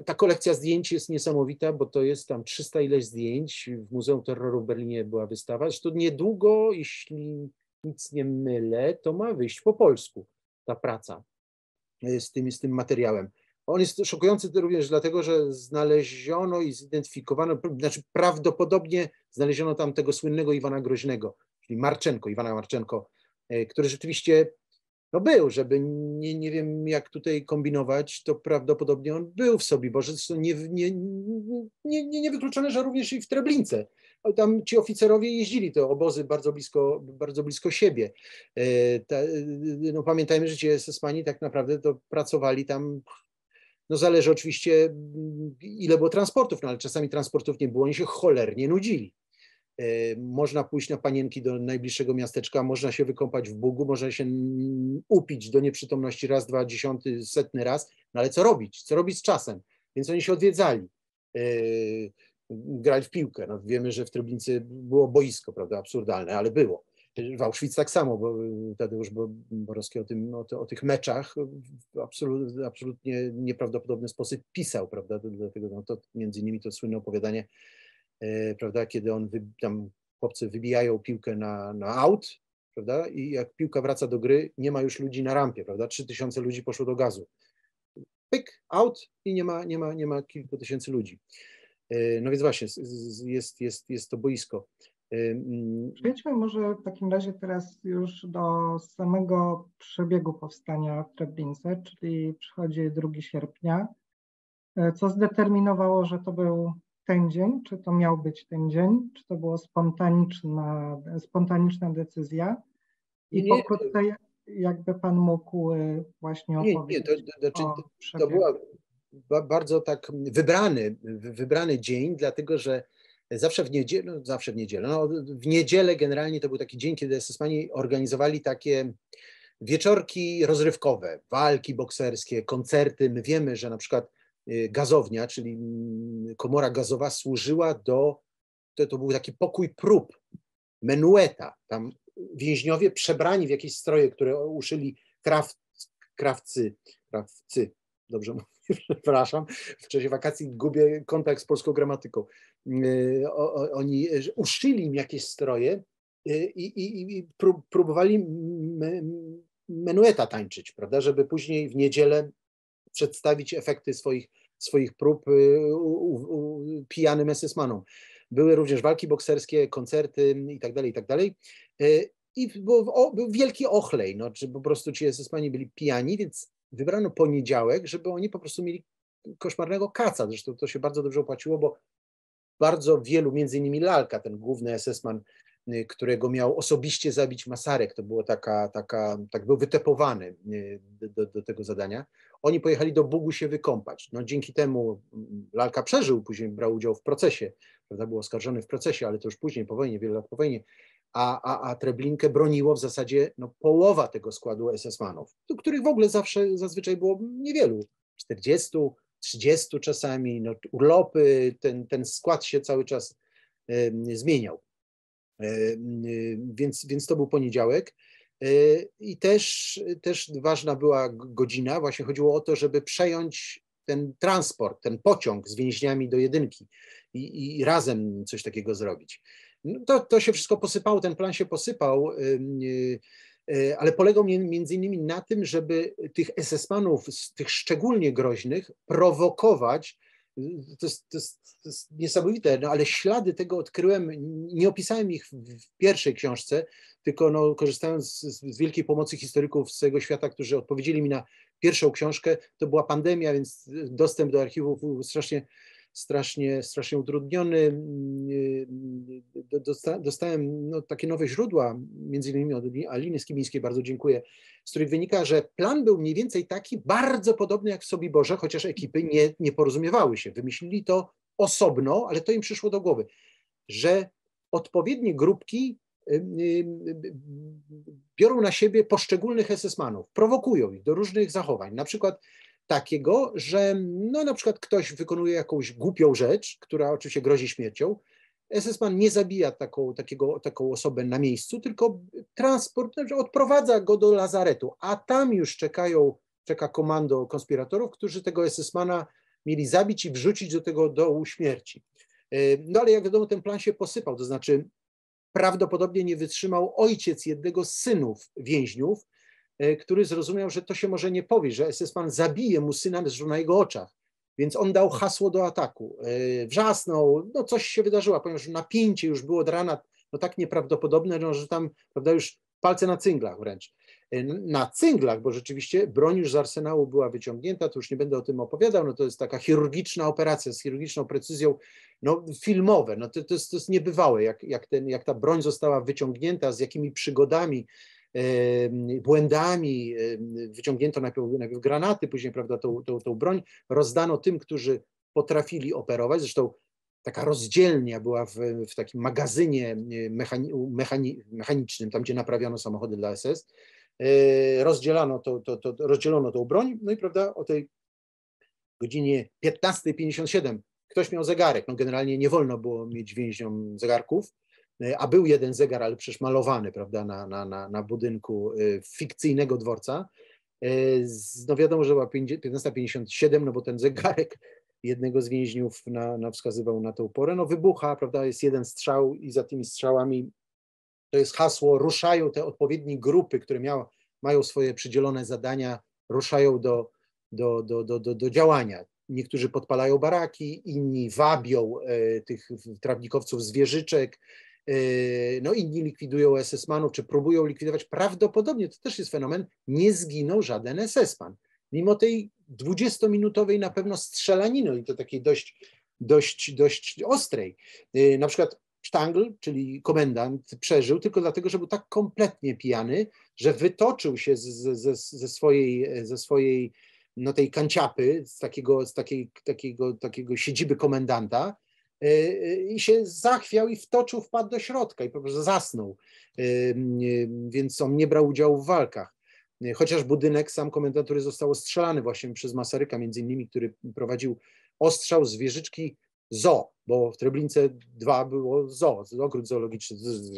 ta kolekcja zdjęć jest niesamowita, bo to jest tam 300 ileś zdjęć, w Muzeum Terroru w Berlinie była wystawa, zresztą niedługo, jeśli nic nie mylę, to ma wyjść po polsku ta praca y, z tym, z tym materiałem. On jest szokujący również dlatego, że znaleziono i zidentyfikowano, znaczy prawdopodobnie znaleziono tam tego słynnego Iwana Groźnego, czyli Marczenko, Iwana Marczenko, e, który rzeczywiście no był, żeby nie, nie wiem jak tutaj kombinować, to prawdopodobnie on był w sobie, bo zresztą nie, nie, nie, nie, wykluczone, że również i w Treblince. Tam ci oficerowie jeździli te obozy bardzo blisko, bardzo blisko siebie. E, no pamiętajmy, że ci SS-mani tak naprawdę to pracowali tam no zależy oczywiście, mm, ile było transportów, no ale czasami transportów nie było, oni się cholernie nudzili. E, można pójść na panienki do najbliższego miasteczka, można się wykąpać w Bugu, można się upić do nieprzytomności raz, dwa, dziesiąty, setny raz, no ale co robić? Co robić z czasem? Więc oni się odwiedzali, e, grali w piłkę. No wiemy, że w Treblince było boisko, prawda, absurdalne, ale było. W Auschwitz tak samo, bo Tadeusz Borowski o, tym, o, o tych meczach w absolut, absolutnie nieprawdopodobny sposób pisał, prawda? Dlatego no to między innymi to słynne opowiadanie, e, prawda, kiedy on wy, tam chłopcy wybijają piłkę na, na aut, prawda? I jak piłka wraca do gry, nie ma już ludzi na rampie, prawda? Trzy tysiące ludzi poszło do gazu. Pyk, out i nie ma, nie ma, nie ma kilku tysięcy ludzi. E, no więc właśnie, jest, jest, jest to boisko. Przejdźmy może w takim razie teraz już do samego przebiegu powstania w Treblince, czyli przychodzi 2 sierpnia. Co zdeterminowało, że to był ten dzień? Czy to miał być ten dzień? Czy to była spontaniczna, spontaniczna decyzja? I nie, pokrótce, jakby Pan mógł e, właśnie opowiedzieć nie, nie, to, to, to, to była bardzo tak wybrany, wybrany dzień, dlatego że zawsze w niedzielę, no zawsze w niedzielę, no w niedzielę generalnie to był taki dzień, kiedy SS-mani organizowali takie wieczorki rozrywkowe, walki bokserskie, koncerty. My wiemy, że na przykład y, gazownia, czyli mm, komora gazowa służyła do, to, to był taki pokój prób, menueta. Tam więźniowie przebrani w jakieś stroje, które uszyli kraw, krawcy, krawcy, dobrze mówię, przepraszam, w czasie wakacji gubię kontakt z polską gramatyką. Y, oni uszyli im jakieś stroje y, i, i, i próbowali menueta tańczyć, prawda, żeby później w niedzielę przedstawić efekty swoich, swoich prób y, u, u, pijanym esesmanom. Były również walki bokserskie, koncerty i tak dalej, i tak. I był, był wielki ochlej, no, czy po prostu ci esesmani byli pijani, więc wybrano poniedziałek, żeby oni po prostu mieli koszmarnego kaca. Zresztą to się bardzo dobrze opłaciło, bo bardzo wielu, między innymi Lalka, ten główny SS-man, y, którego miał osobiście zabić Masarek, to było taka, taka tak był wytepowany y, do, do tego zadania. Oni pojechali do Bugu się wykąpać. No, dzięki temu mm, Lalka przeżył, później brał udział w procesie, prawda, był oskarżony w procesie, ale to już później, po wojnie, wiele lat po wojnie, a, a, a Treblinkę broniło w zasadzie no, połowa tego składu SS-manów, których w ogóle zawsze, zazwyczaj było niewielu, 40, 30 czasami, no, urlopy, ten, ten skład się cały czas y, zmieniał. Y, więc, więc to był poniedziałek. Y, I też, też ważna była godzina, właśnie chodziło o to, żeby przejąć ten transport, ten pociąg z więźniami do jedynki i, i razem coś takiego zrobić. No to, to się wszystko posypało, ten plan się posypał. E, ale polegał między innymi na tym, żeby tych SS-manów, tych szczególnie groźnych, prowokować. To jest, to jest, to jest niesamowite, no ale ślady tego odkryłem, nie opisałem ich w pierwszej książce, tylko no, korzystając z, z wielkiej pomocy historyków z całego świata, którzy odpowiedzieli mi na pierwszą książkę, to była pandemia, więc dostęp do archiwów był strasznie strasznie, strasznie utrudniony. Mm, dostałem no, takie nowe źródła, między innymi od Aliny Skibińskiej, bardzo dziękuję, z których wynika, że plan był mniej więcej taki, bardzo podobny jak w Sobiborze, chociaż ekipy nie, nie porozumiewały się. Wymyślili to osobno, ale to im przyszło do głowy, że odpowiednie grupki biorą na siebie poszczególnych SS-manów, prowokują ich do różnych zachowań. Na przykład takiego, że no na przykład ktoś wykonuje jakąś głupią rzecz, która oczywiście grozi śmiercią, SS-man nie zabija taką, takiego, taką osobę na miejscu, tylko transport, znaczy odprowadza go do lazaretu, a tam już czekają, czeka komando konspiratorów, którzy tego SS-mana mieli zabić i wrzucić do tego dołu śmierci. E, no ale jak wiadomo, ten plan się posypał, to znaczy prawdopodobnie nie wytrzymał ojciec jednego z synów więźniów, który zrozumiał, że to się może nie powie, że SS-man zabije mu syna na jego oczach. Więc on dał hasło do ataku. E, wrzasnął, no coś się wydarzyło, ponieważ napięcie już było od rana no tak nieprawdopodobne, no, że tam prawda, już palce na cynglach wręcz. E, na cynglach, bo rzeczywiście broń już z arsenału była wyciągnięta, to już nie będę o tym opowiadał, no to jest taka chirurgiczna operacja z chirurgiczną precyzją, no filmowe, no to, to, jest, to jest niebywałe, jak, jak, ten, jak ta broń została wyciągnięta, z jakimi przygodami, błędami, wyciągnięto najpierw, najpierw granaty, później prawda, tą, tą, tą broń, rozdano tym, którzy potrafili operować, zresztą taka rozdzielnia była w, w takim magazynie mechani, mechani, mechanicznym, tam gdzie naprawiano samochody dla SS, e, rozdzielano to, to, to, rozdzielono tą broń, no i prawda, o tej godzinie 15.57 ktoś miał zegarek, no generalnie nie wolno było mieć więźniom zegarków, a był jeden zegar, ale przecież malowany, prawda, na, na, na, na budynku fikcyjnego dworca. No wiadomo, że była 15.57, no bo ten zegarek jednego z więźniów na, na wskazywał na tą porę. No wybucha, prawda, jest jeden strzał i za tymi strzałami to jest hasło, ruszają te odpowiednie grupy, które miał, mają swoje przydzielone zadania, ruszają do, do, do, do, do, do działania. Niektórzy podpalają baraki, inni wabią e, tych trawnikowców z wieżyczek, e, no inni likwidują SS-manów, czy próbują likwidować. Prawdopodobnie, to też jest fenomen, nie zginął żaden SS-man. Mimo tej 20-minutowej na pewno strzelaniny, i to takiej dość, dość, dość ostrej. E, na przykład Sztangl, czyli komendant, przeżył tylko dlatego, że był tak kompletnie pijany, że wytoczył się ze, swojej, ze swojej no tej kanciapy, z takiego, z takiej, takiego, takiego siedziby komendanta i się zachwiał i wtoczył, wpadł do środka i po prostu zasnął, e, więc on nie brał udziału w walkach. Chociaż budynek sam komendatury został ostrzelany właśnie przez Masaryka, między innymi, który prowadził ostrzał z wieżyczki bo w Treblince 2 było zoo, ogród zoologiczny,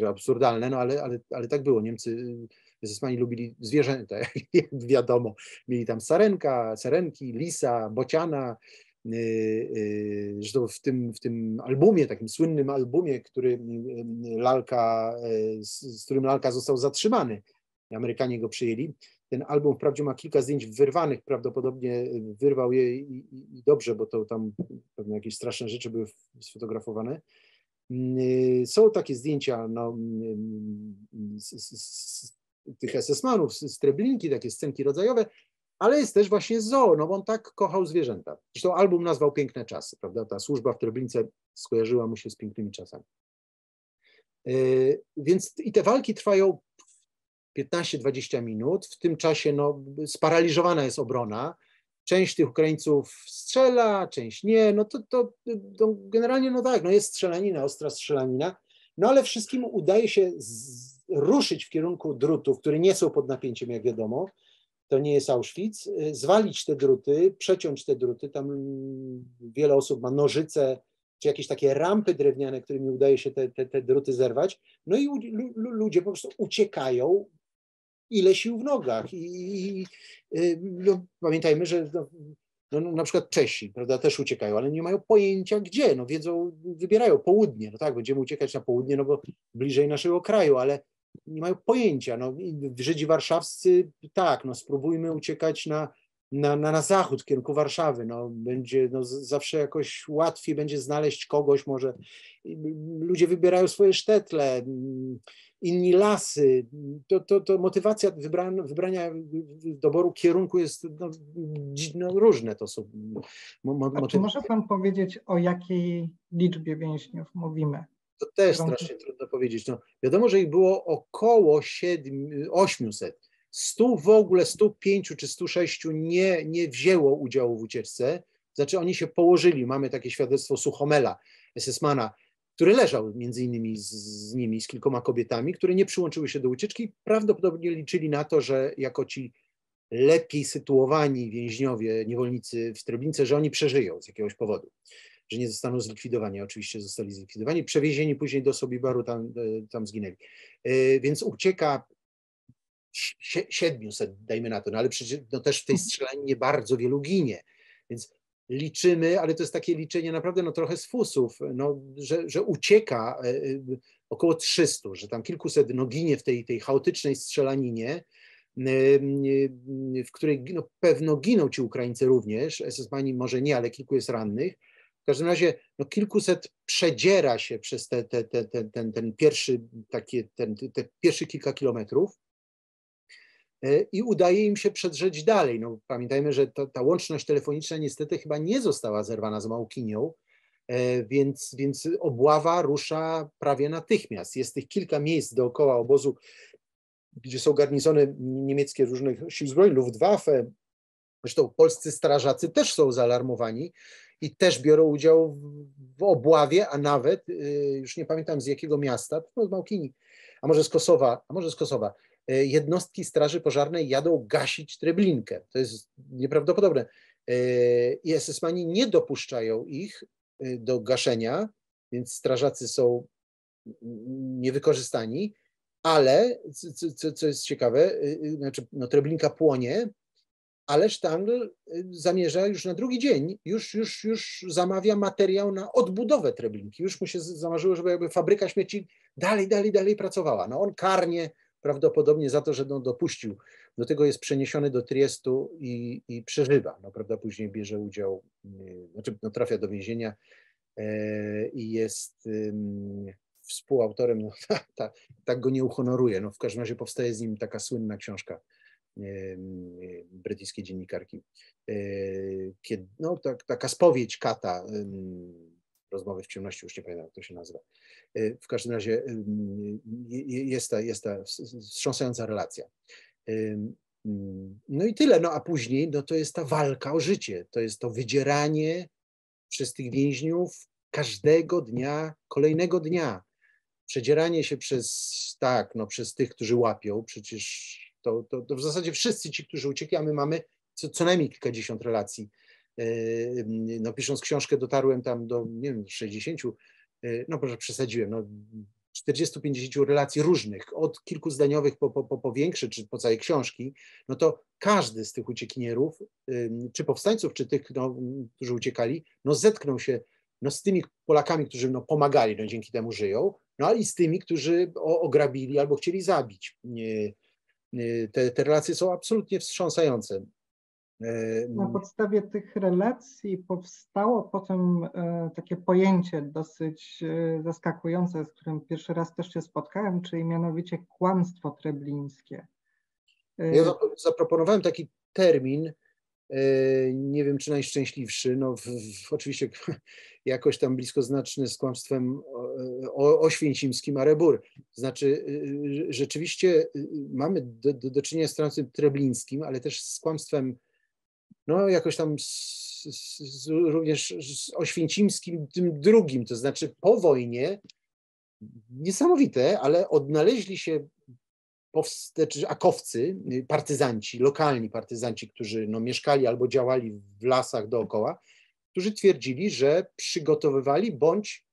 absurdalne, no ale, ale, ale tak było. Niemcy, Zesmani lubili zwierzęta, jak wiadomo. Mieli tam sarenka, sarenki, lisa, bociana, y, y, Zresztą w tym, w tym albumie, takim słynnym albumie, który Lalka, z, z którym Lalka został zatrzymany, Amerykanie go przyjęli, ten album wprawdzie ma kilka zdjęć wyrwanych, prawdopodobnie wyrwał je i, i, i dobrze, bo to tam pewnie jakieś straszne rzeczy były sfotografowane. Mm, są takie zdjęcia no, mm, z, z, z tych SS-manów, z Treblinki, takie scenki rodzajowe, ale jest też właśnie zoo, no bo on tak kochał zwierzęta. Zresztą album nazwał Piękne Czasy, prawda? Ta służba w Treblince skojarzyła mu się z pięknymi czasami. Yy, więc i te walki trwają 15-20 minut. W tym czasie no, sparaliżowana jest obrona. Część tych Ukraińców strzela, część nie. No to, to, to generalnie no tak, no jest strzelanina, ostra strzelanina, no ale wszystkim udaje się z, ruszyć w kierunku drutów, które nie są pod napięciem, jak wiadomo. To nie jest Auschwitz. Zwalić te druty, przeciąć te druty. Tam wiele osób ma nożyce, czy jakieś takie rampy drewniane, którymi udaje się te, te, te druty zerwać. No i ludzie po prostu uciekają, ile sił w nogach. I, i y, no, pamiętajmy, że no, no, no, na przykład Czesi, prawda, też uciekają, ale nie mają pojęcia gdzie, no wiedzą, wybierają południe, no tak, będziemy uciekać na południe, no bo bliżej naszego kraju, ale nie mają pojęcia, no Żydzi warszawscy, tak, no spróbujmy uciekać na, na, na, na zachód, w kierunku Warszawy, no będzie, no zawsze jakoś łatwiej będzie znaleźć kogoś, może ludzie wybierają swoje sztetle, inni lasy. To, to, to motywacja wybrania, wybrania doboru kierunku jest no, no, różne. To są A czy może Pan powiedzieć, o jakiej liczbie więźniów mówimy? To też strasznie trudno powiedzieć. No, wiadomo, że ich było około 7, 800. 100 w ogóle, 105 czy 106 nie, nie wzięło udziału w ucieczce. Znaczy oni się położyli. Mamy takie świadectwo Suchomela, SS-mana, który leżał między innymi z, z nimi, z kilkoma kobietami, które nie przyłączyły się do ucieczki, prawdopodobnie liczyli na to, że jako ci lepiej sytuowani więźniowie, niewolnicy w Treblince, że oni przeżyją z jakiegoś powodu, że nie zostaną zlikwidowani. Oczywiście zostali zlikwidowani, przewiezieni później do Sobibaru, tam, e, tam zginęli. E, więc ucieka 700, dajmy na to, no ale przecież no też w tej strzelaninie bardzo wielu ginie. Więc liczymy, ale to jest takie liczenie naprawdę no, trochę z fusów, no, że, że ucieka e, około 300, że tam kilkuset no, ginie w tej, tej chaotycznej strzelaninie, w której no, pewno giną ci Ukraińcy również, SS-mani może nie, ale kilku jest rannych. W każdym razie no, kilkuset przedziera się przez te, te, te, ten, ten pierwszy, takie, ten, te pierwszy kilka kilometrów E, i udaje im się przedrzeć dalej. No, pamiętajmy, że to, ta łączność telefoniczna niestety chyba nie została zerwana z Małkinią, e, więc, więc obława rusza prawie natychmiast. Jest tych kilka miejsc dookoła obozu, gdzie są garnizony niemieckie różnych sił zbrojnych, Luftwaffe, zresztą polscy strażacy też są zaalarmowani i też biorą udział w, obławie, a nawet, y, już nie pamiętam z jakiego miasta, no z Małkini, a może z Kosowa, a może z Kosowa, E, jednostki Straży Pożarnej jadą gasić Treblinkę. To jest nieprawdopodobne. E, I SS-mani nie dopuszczają ich do gaszenia, więc strażacy są niewykorzystani, ale co, co jest ciekawe, znaczy no, Treblinka płonie, ale Sztangl zamierza już na drugi dzień, już, już, już zamawia materiał na odbudowę Treblinki. Już mu się zamarzyło, żeby jakby fabryka śmieci dalej, dalej, dalej pracowała. No on karnie prawdopodobnie za to, że no, dopuścił. Do tego jest przeniesiony do Triestu i, i przeżywa. No, prawda, później bierze udział, znaczy no, trafia do więzienia e, i jest współautorem, no, tak, tak, tak go nie uhonoruje. No, w każdym razie powstaje z nim taka słynna książka brytyjskiej dziennikarki. E, kiedy, no, tak, taka spowiedź Kata, rozmowy w ciemności, już nie pamiętam, jak to się nazywa. E, w każdym razie jest ta, jest ta wstrząsająca relacja. No i tyle, no a później no to jest ta walka o życie, to jest to wydzieranie przez tych więźniów każdego dnia, kolejnego dnia. Przedzieranie się przez, tak, no przez tych, którzy łapią, przecież to, to, to w zasadzie wszyscy ci, którzy uciekli, a my mamy co, co najmniej kilkadziesiąt relacji. E, no, pisząc książkę dotarłem tam do, nie wiem, 60, e, no może przesadziłem, no 40-50 relacji różnych, od kilkuzdaniowych po, po, po większe, czy po całej książki, no to każdy z tych uciekinierów, czy powstańców, czy tych, no, którzy uciekali, no zetknął się no, z tymi Polakami, którzy no, pomagali, no, dzięki temu żyją, no i z tymi, którzy ograbili albo chcieli zabić. Te, te relacje są absolutnie wstrząsające. Na podstawie tych relacji powstało potem e, takie pojęcie dosyć e, zaskakujące, z którym pierwszy raz też się spotkałem, czyli mianowicie kłamstwo treblińskie. E, ja zaproponowałem taki termin, nie wiem czy najszczęśliwszy, no w, w, oczywiście jakoś tam bliskoznaczny z kłamstwem o, oświęcimskim Arebur. Znaczy rzeczywiście mamy do, do, do czynienia z kłamstwem treblińskim, ale też z kłamstwem no jakoś tam z, z, również z Oświęcimskim tym drugim, to znaczy po wojnie niesamowite, ale odnaleźli się akowcy, partyzanci, lokalni partyzanci, którzy no, mieszkali albo działali w lasach dookoła, którzy twierdzili, że przygotowywali bądź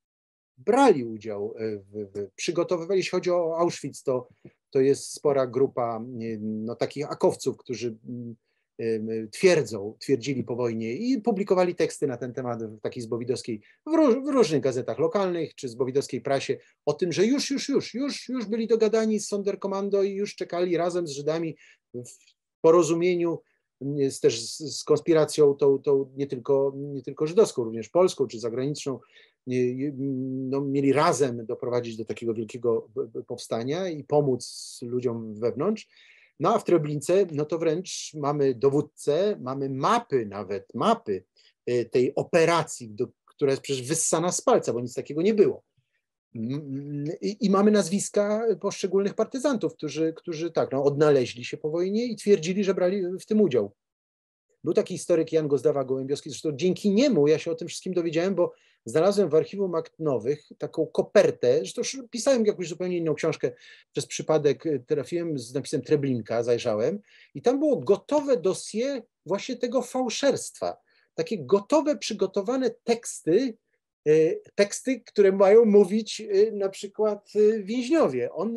brali udział w, w przygotowywali, jeśli chodzi o Auschwitz, to, to jest spora grupa no, takich akowców, którzy twierdzą, twierdzili po wojnie i publikowali teksty na ten temat w takiej zbowidowskiej, w, róż, w, różnych gazetach lokalnych czy zbowidowskiej prasie o tym, że już, już, już, już, już byli dogadani z Sonderkommando i już czekali razem z Żydami w porozumieniu z, też z, z konspiracją tą, tą nie, tylko, nie tylko żydowską, również polską czy zagraniczną, no, mieli razem doprowadzić do takiego wielkiego powstania i pomóc ludziom wewnątrz. No a w Treblince, no to wręcz mamy dowódcę, mamy mapy nawet, mapy y, tej operacji, do, która jest przecież wyssana z palca, bo nic takiego nie było. I, i mamy nazwiska poszczególnych partyzantów, którzy, którzy tak, no, odnaleźli się po wojnie i twierdzili, że brali w tym udział. Był taki historyk Jan Gozdawa-Gołębiowski, zresztą dzięki niemu ja się o tym wszystkim dowiedziałem, bo znalazłem w archiwum akt nowych taką kopertę, zresztą pisałem jakąś zupełnie inną książkę, przez przypadek e, trafiłem z napisem Treblinka, zajrzałem i tam było gotowe dosie właśnie tego fałszerstwa, takie gotowe, przygotowane teksty, e, teksty, które mają mówić e, na przykład więźniowie. On,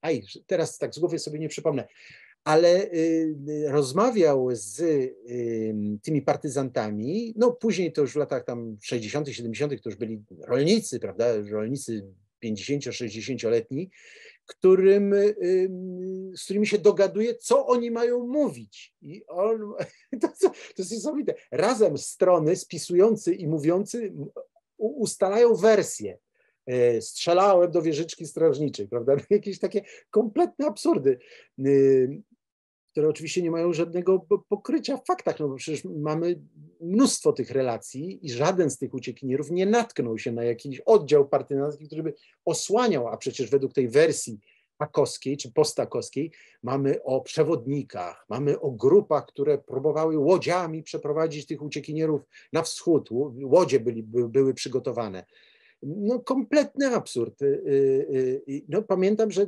aj, teraz tak z głowy sobie nie przypomnę, ale y, rozmawiał z tymi partyzantami, no później to już w latach tam 60., 70., to już byli rolnicy, prawda, rolnicy 50-60-letni, którym, z którymi się dogaduje, co oni mają mówić. I on, to, to jest niesamowite. Razem strony spisujący i mówiący ustalają wersję. E, strzelałem do wieżyczki strażniczej, prawda? Jakieś takie kompletne absurdy które oczywiście nie mają żadnego pokrycia w faktach, no bo przecież mamy mnóstwo tych relacji i żaden z tych uciekinierów nie natknął się na jakiś oddział partyzantski, który by osłaniał, a przecież według tej wersji akowskiej czy postakowskiej mamy o przewodnikach, mamy o grupach, które próbowały łodziami przeprowadzić tych uciekinierów na wschód. Łodzie byli, były przygotowane no, kompletny absurd. Y, y, y, no, pamiętam, że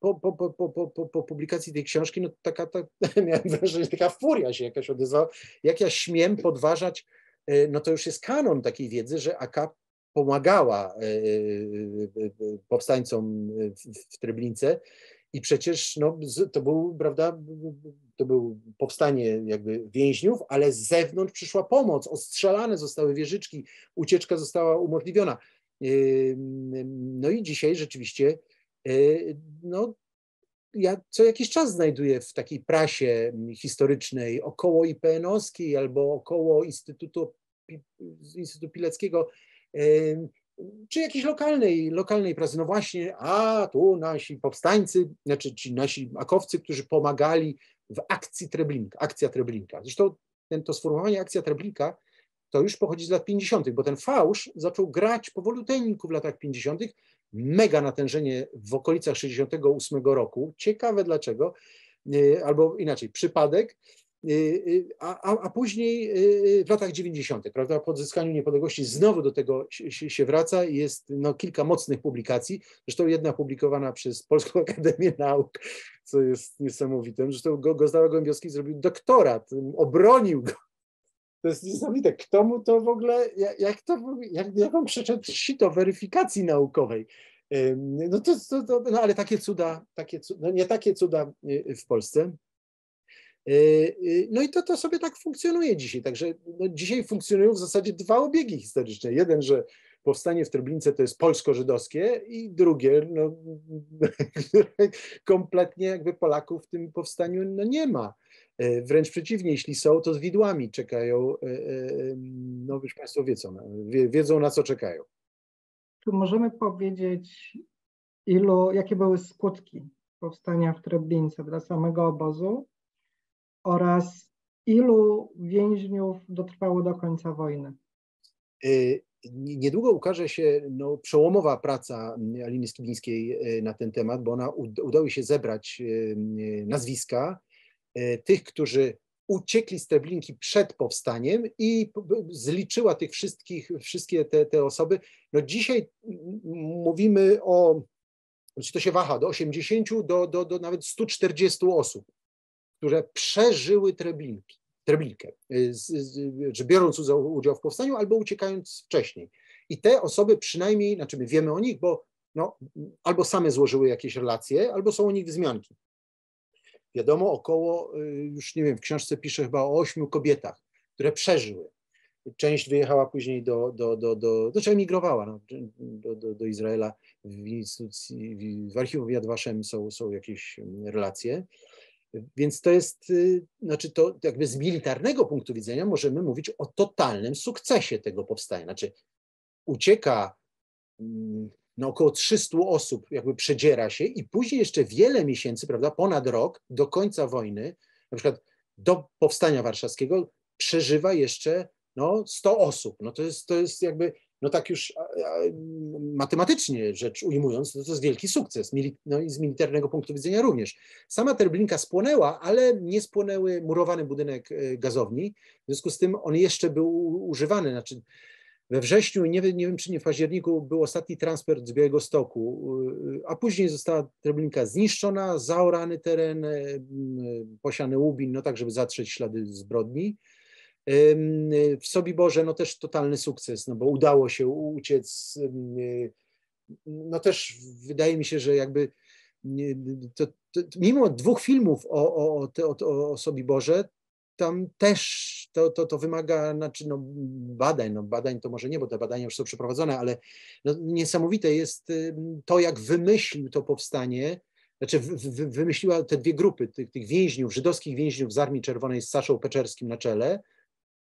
po, po, po, po, po publikacji tej książki, no, taka, ta, miałem wrażenie, taka furia się jakaś odezwała. Jak ja śmiem podważać, no to już jest kanon takiej wiedzy, że AK pomagała powstańcom w Treblince i przecież no, to był, prawda, to był powstanie jakby więźniów, ale z zewnątrz przyszła pomoc, ostrzelane zostały wieżyczki, ucieczka została umożliwiona. No i dzisiaj rzeczywiście no, ja co jakiś czas znajduję w takiej prasie historycznej około IPN-owskiej albo około Instytutu, Instytutu Pileckiego czy jakiejś lokalnej, lokalnej pracy. No właśnie, a tu nasi powstańcy, znaczy ci nasi akowcy, którzy pomagali w akcji Treblinka, akcja Treblinka. Zresztą ten, to sformułowanie akcja Treblinka to już pochodzi z lat 50., bo ten fałsz zaczął grać powoluteńku w latach 50., mega natężenie w okolicach 68 roku. Ciekawe dlaczego, y, albo inaczej, przypadek, y, y, a, a, później w latach 90., prawda, po odzyskaniu niepodległości znowu do tego się, się wraca. Jest no, kilka mocnych publikacji, zresztą jedna publikowana przez Polską Akademię Nauk, co jest niesamowite. Zresztą Gozdawa Gołębiowski zrobił doktorat, obronił go to jest niesamowite. Kto mu to w ogóle, jak, to, jak, jak on przeszedł sito weryfikacji naukowej? No to, to, to, no ale takie cuda, takie, no nie takie cuda y, w Polsce. Y, y, no i to, to sobie tak funkcjonuje dzisiaj. Także no dzisiaj funkcjonują w zasadzie dwa obiegi historyczne. Jeden, że powstanie w Treblince to jest polsko-żydowskie i drugie, no, kompletnie jakby Polaków w tym powstaniu no, nie ma. E, wręcz przeciwnie, jeśli są, to z widłami czekają, e, e, no już Państwo wiedzą, wiedzą na co czekają. Czy możemy powiedzieć, ilu, jakie były skutki powstania w Treblince dla samego obozu oraz ilu więźniów dotrwało do końca wojny? Niedługo ukaże się no, przełomowa praca Aliny Skibińskiej na ten temat, bo ona udało się zebrać nazwiska tych, którzy uciekli z Treblinki przed powstaniem i zliczyła tych wszystkich, wszystkie te, te osoby. No dzisiaj mówimy o, to się waha, do 80 do, do, do nawet 140 osób, które przeżyły Treblinki, Treblinkę, że biorąc udział w powstaniu albo uciekając wcześniej. I te osoby przynajmniej, znaczy my wiemy o nich, bo no, albo same złożyły jakieś relacje, albo są o nich wzmianki. Wiadomo około, y, już nie wiem, w książce pisze chyba o ośmiu kobietach, które przeżyły. Część wyjechała później do, do, do, do znaczy emigrowała no, do, do, do Izraela. W, instytucji, w archiwum Yad Vashem są, są jakieś relacje. Więc to jest, y, znaczy to jakby z militarnego punktu widzenia możemy mówić o totalnym sukcesie tego powstania. Znaczy ucieka mm, no około 300 osób jakby przedziera się i później jeszcze wiele miesięcy, prawda, ponad rok do końca wojny, na przykład do powstania warszawskiego przeżywa jeszcze no, 100 osób. No to jest, to jest jakby, no tak już matematycznie rzecz ujmując, to, to jest wielki sukces, no i z militarnego punktu widzenia również. Sama Terblinka spłonęła, ale nie spłonęły murowany budynek e, gazowni, w związku z tym on jeszcze był używany, znaczy we wrześniu, nie, nie wiem czy nie w październiku, był ostatni transport z Białego Stoku, y, a później została Treblinka zniszczona, zaorany teren, y, posiany łubin, no tak, żeby zatrzeć ślady zbrodni. W Sobiborze no też totalny sukces, no bo udało się uciec. Y, no też wydaje mi się, że jakby to, to, mimo dwóch filmów o, o, o, o Sobiborze, tam też to, to, to wymaga znaczy, no, badań. No, badań to może nie, bo te badania już są przeprowadzone, ale no, niesamowite jest to, jak wymyślił to powstanie. Znaczy, wymyśliła te dwie grupy tych, tych więźniów, żydowskich więźniów z Armii Czerwonej z Saszą Peczerskim na czele,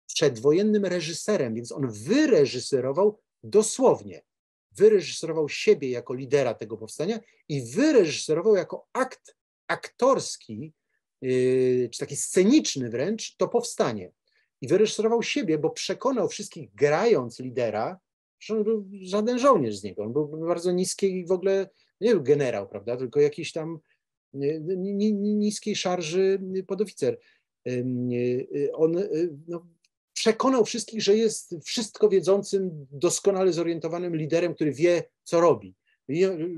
przedwojennym reżyserem, więc on wyreżyserował dosłownie, wyreżyserował siebie jako lidera tego powstania i wyreżyserował jako akt aktorski czy taki sceniczny wręcz, to powstanie. I wyreżyserował siebie, bo przekonał wszystkich, grając lidera, że on był żaden żołnierz z niego. On był bardzo niskiej w ogóle, nie był generał, prawda, tylko jakiś tam niskiej szarży podoficer. Yy, on yy, no, przekonał wszystkich, że jest wszystko wiedzącym, doskonale zorientowanym liderem, który wie, co robi.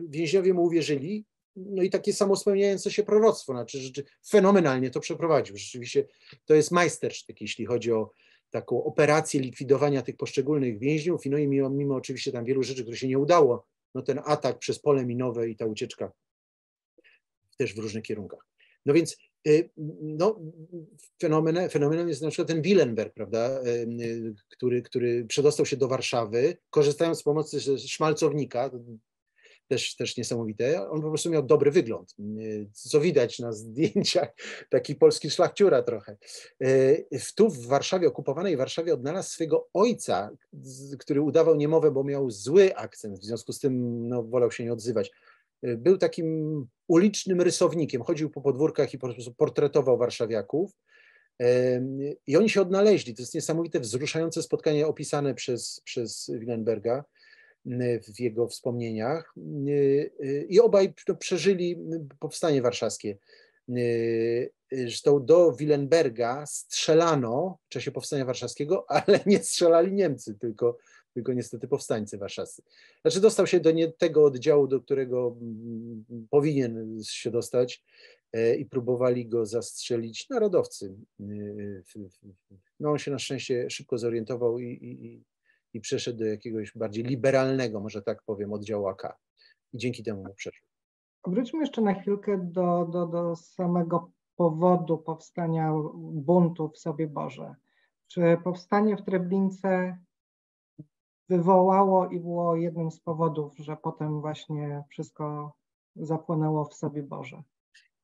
Więźniowie mu uwierzyli no i takie samo spełniające się proroctwo, znaczy że fenomenalnie to przeprowadził. Rzeczywiście to jest majstersztyk, jeśli chodzi o taką operację likwidowania tych poszczególnych więźniów. I no i mimo, mimo oczywiście tam wielu rzeczy, które się nie udało, no ten atak przez pole minowe i ta ucieczka też w różnych kierunkach. No więc y, no, fenomenem, fenomenem jest na przykład ten Willenberg, prawda, y, y, który, który przedostał się do Warszawy, korzystając z pomocy szmalcownika, też, też niesamowite. On po prostu miał dobry wygląd, co widać na zdjęciach, taki polski szlachciura trochę. Tu w Warszawie, okupowanej Warszawie odnalazł swego ojca, który udawał niemowę, bo miał zły akcent, w związku z tym no, wolał się nie odzywać był takim ulicznym rysownikiem, chodził po podwórkach i po prostu portretował warszawiaków. I oni się odnaleźli. To jest niesamowite, wzruszające spotkanie opisane przez, przez Willenberga w jego wspomnieniach. I obaj przeżyli powstanie warszawskie. Zresztą do Willenberga strzelano w czasie powstania warszawskiego, ale nie strzelali Niemcy, tylko tylko niestety powstańcy warszawscy. Znaczy dostał się do nie tego oddziału, do którego mm, powinien się dostać i próbowali go zastrzelić narodowcy. No on się na szczęście szybko zorientował i, i, i przeszedł do jakiegoś bardziej liberalnego, może tak powiem, oddziału AK. I dzięki temu mu przeszedł. Wróćmy jeszcze na chwilkę do, do, do samego powodu powstania buntu w Sobieboże. Czy powstanie w Treblince wywołało i było jednym z powodów, że potem właśnie wszystko zapłynęło w sobie Boże.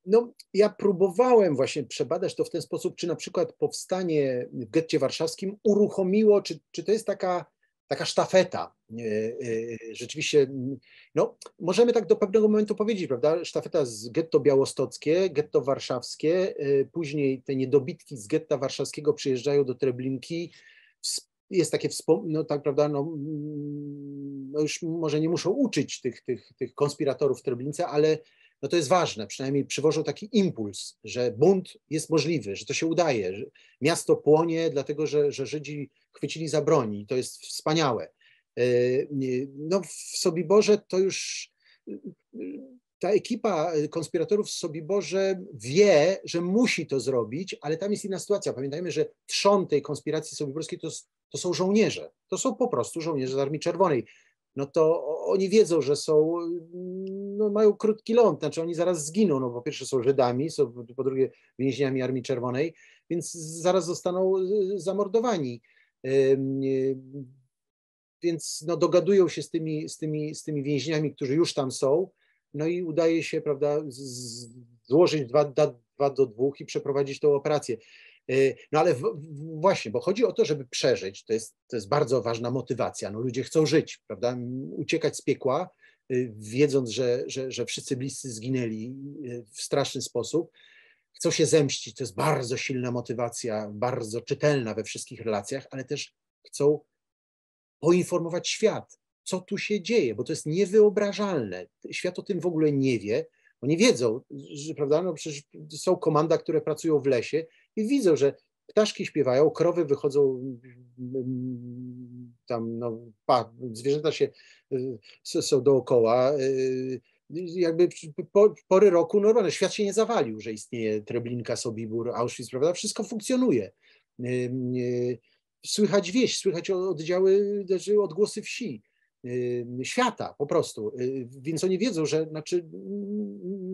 No, ja próbowałem właśnie przebadać to w ten sposób, czy na przykład powstanie w getcie warszawskim uruchomiło, czy, czy to jest taka, taka sztafeta. E, e, rzeczywiście, no, możemy tak do pewnego momentu powiedzieć, prawda? Sztafeta z getto białostockie, getto warszawskie, e, później te niedobitki z getta warszawskiego przyjeżdżają do Treblinki, jest takie no tak prawda, no, mm, no, już może nie muszą uczyć tych, tych, tych konspiratorów w Treblince, ale no to jest ważne, przynajmniej przywożą taki impuls, że bunt jest możliwy, że to się udaje, że miasto płonie, dlatego że, że Żydzi chwycili za broni to jest wspaniałe. E, no w Sobiborze to już ta ekipa konspiratorów w Sobiborze wie, że musi to zrobić, ale tam jest inna sytuacja. Pamiętajmy, że trzon tej konspiracji sobiborskiej to to są żołnierze. To są po prostu żołnierze z Armii Czerwonej. No to oni wiedzą, że są, no mają krótki ląd, znaczy oni zaraz zginą, no po pierwsze są Żydami, są po drugie więźniami Armii Czerwonej, więc zaraz zostaną y, zamordowani. Więc no, dogadują się z tymi, z, tymi, z tymi więźniami, którzy już tam są, no i udaje się, prawda, złożyć dwa, dwa do dwóch i przeprowadzić tę operację. E, no ale w, właśnie, bo chodzi o to, żeby przeżyć, to jest, to jest bardzo ważna motywacja. No ludzie chcą żyć, prawda? Uciekać z piekła, y, wiedząc, że, że, że wszyscy bliscy zginęli y, w straszny sposób. Chcą się zemścić, to jest bardzo silna motywacja, bardzo czytelna we wszystkich relacjach, ale też chcą poinformować świat, co tu się dzieje, bo to jest niewyobrażalne. Świat o tym w ogóle nie wie. Oni wiedzą, że prawda, no przecież są komanda, które pracują w lesie i widzą, że ptaszki śpiewają, krowy wychodzą mm, tam, no, pa, zwierzęta się y, są dookoła. Y, jakby po, pory roku normalne, świat się nie zawalił, że istnieje Treblinka, Sobibór, Auschwitz, prawda? Wszystko funkcjonuje. Y, słychać wieś, słychać oddziały, znaczy odgłosy wsi, świata po prostu. Więc oni wiedzą, że znaczy,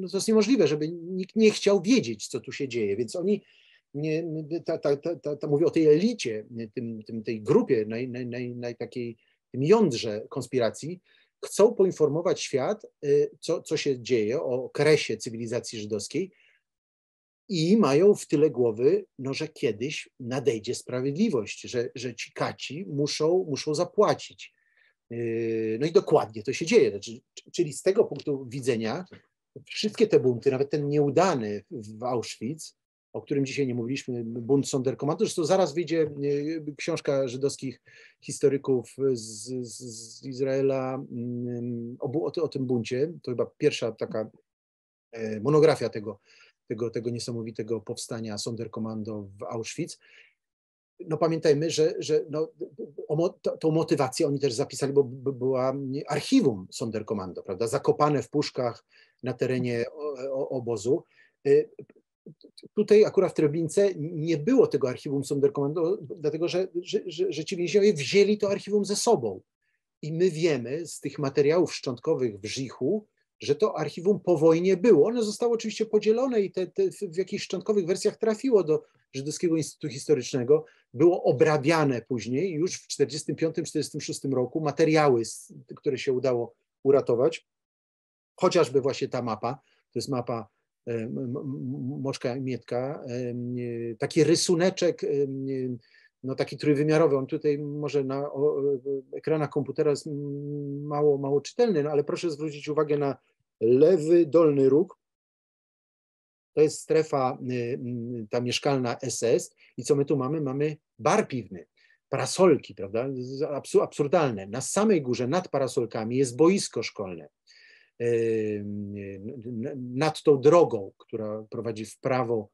no to jest niemożliwe, żeby nikt nie chciał wiedzieć, co tu się dzieje. Więc oni nie, ta, ta, ta, ta, mówię o tej elicie, tym, tym, tej grupie, naj, naj, naj, naj takiej, tym jądrze konspiracji, chcą poinformować świat, y, co, co się dzieje, o kresie cywilizacji żydowskiej i mają w tyle głowy, no, że kiedyś nadejdzie sprawiedliwość, że, że ci kaci muszą, muszą zapłacić. Y, no i dokładnie to się dzieje. Znaczy, czyli z tego punktu widzenia wszystkie te bunty, nawet ten nieudany w Auschwitz, o którym dzisiaj nie mówiliśmy, bunt Sonderkommando. Zresztą zaraz wyjdzie e, książka żydowskich historyków z, z, z Izraela mm, o, o, tym buncie. To chyba pierwsza taka e, monografia tego, tego, tego niesamowitego powstania Sonderkommando w Auschwitz. No pamiętajmy, że, że no, tą motywację oni też zapisali, bo była archiwum Sonderkommando, prawda, zakopane w puszkach na terenie obozu. Tutaj akurat w Treblince nie było tego archiwum Sonderkommando, dlatego że, że, że, że ci więźniowie wzięli to archiwum ze sobą. I my wiemy z tych materiałów szczątkowych w Żichu, że to archiwum po wojnie było. Ono zostało oczywiście podzielone i te, te w jakichś szczątkowych wersjach trafiło do Żydowskiego Instytutu Historycznego. Było obrabiane później, już w 1945-1946 roku, materiały, które się udało uratować. Chociażby właśnie ta mapa, to jest mapa e, Moczka Mietka, e, taki rysuneczek no taki trójwymiarowy, on tutaj może na ekranach komputera jest mało, mało czytelny, no ale proszę zwrócić uwagę na lewy dolny róg. To jest strefa ta mieszkalna SS i co my tu mamy? Mamy bar piwny, parasolki, prawda? Absurdalne. Na samej górze nad parasolkami jest boisko szkolne. Nad tą drogą, która prowadzi w prawo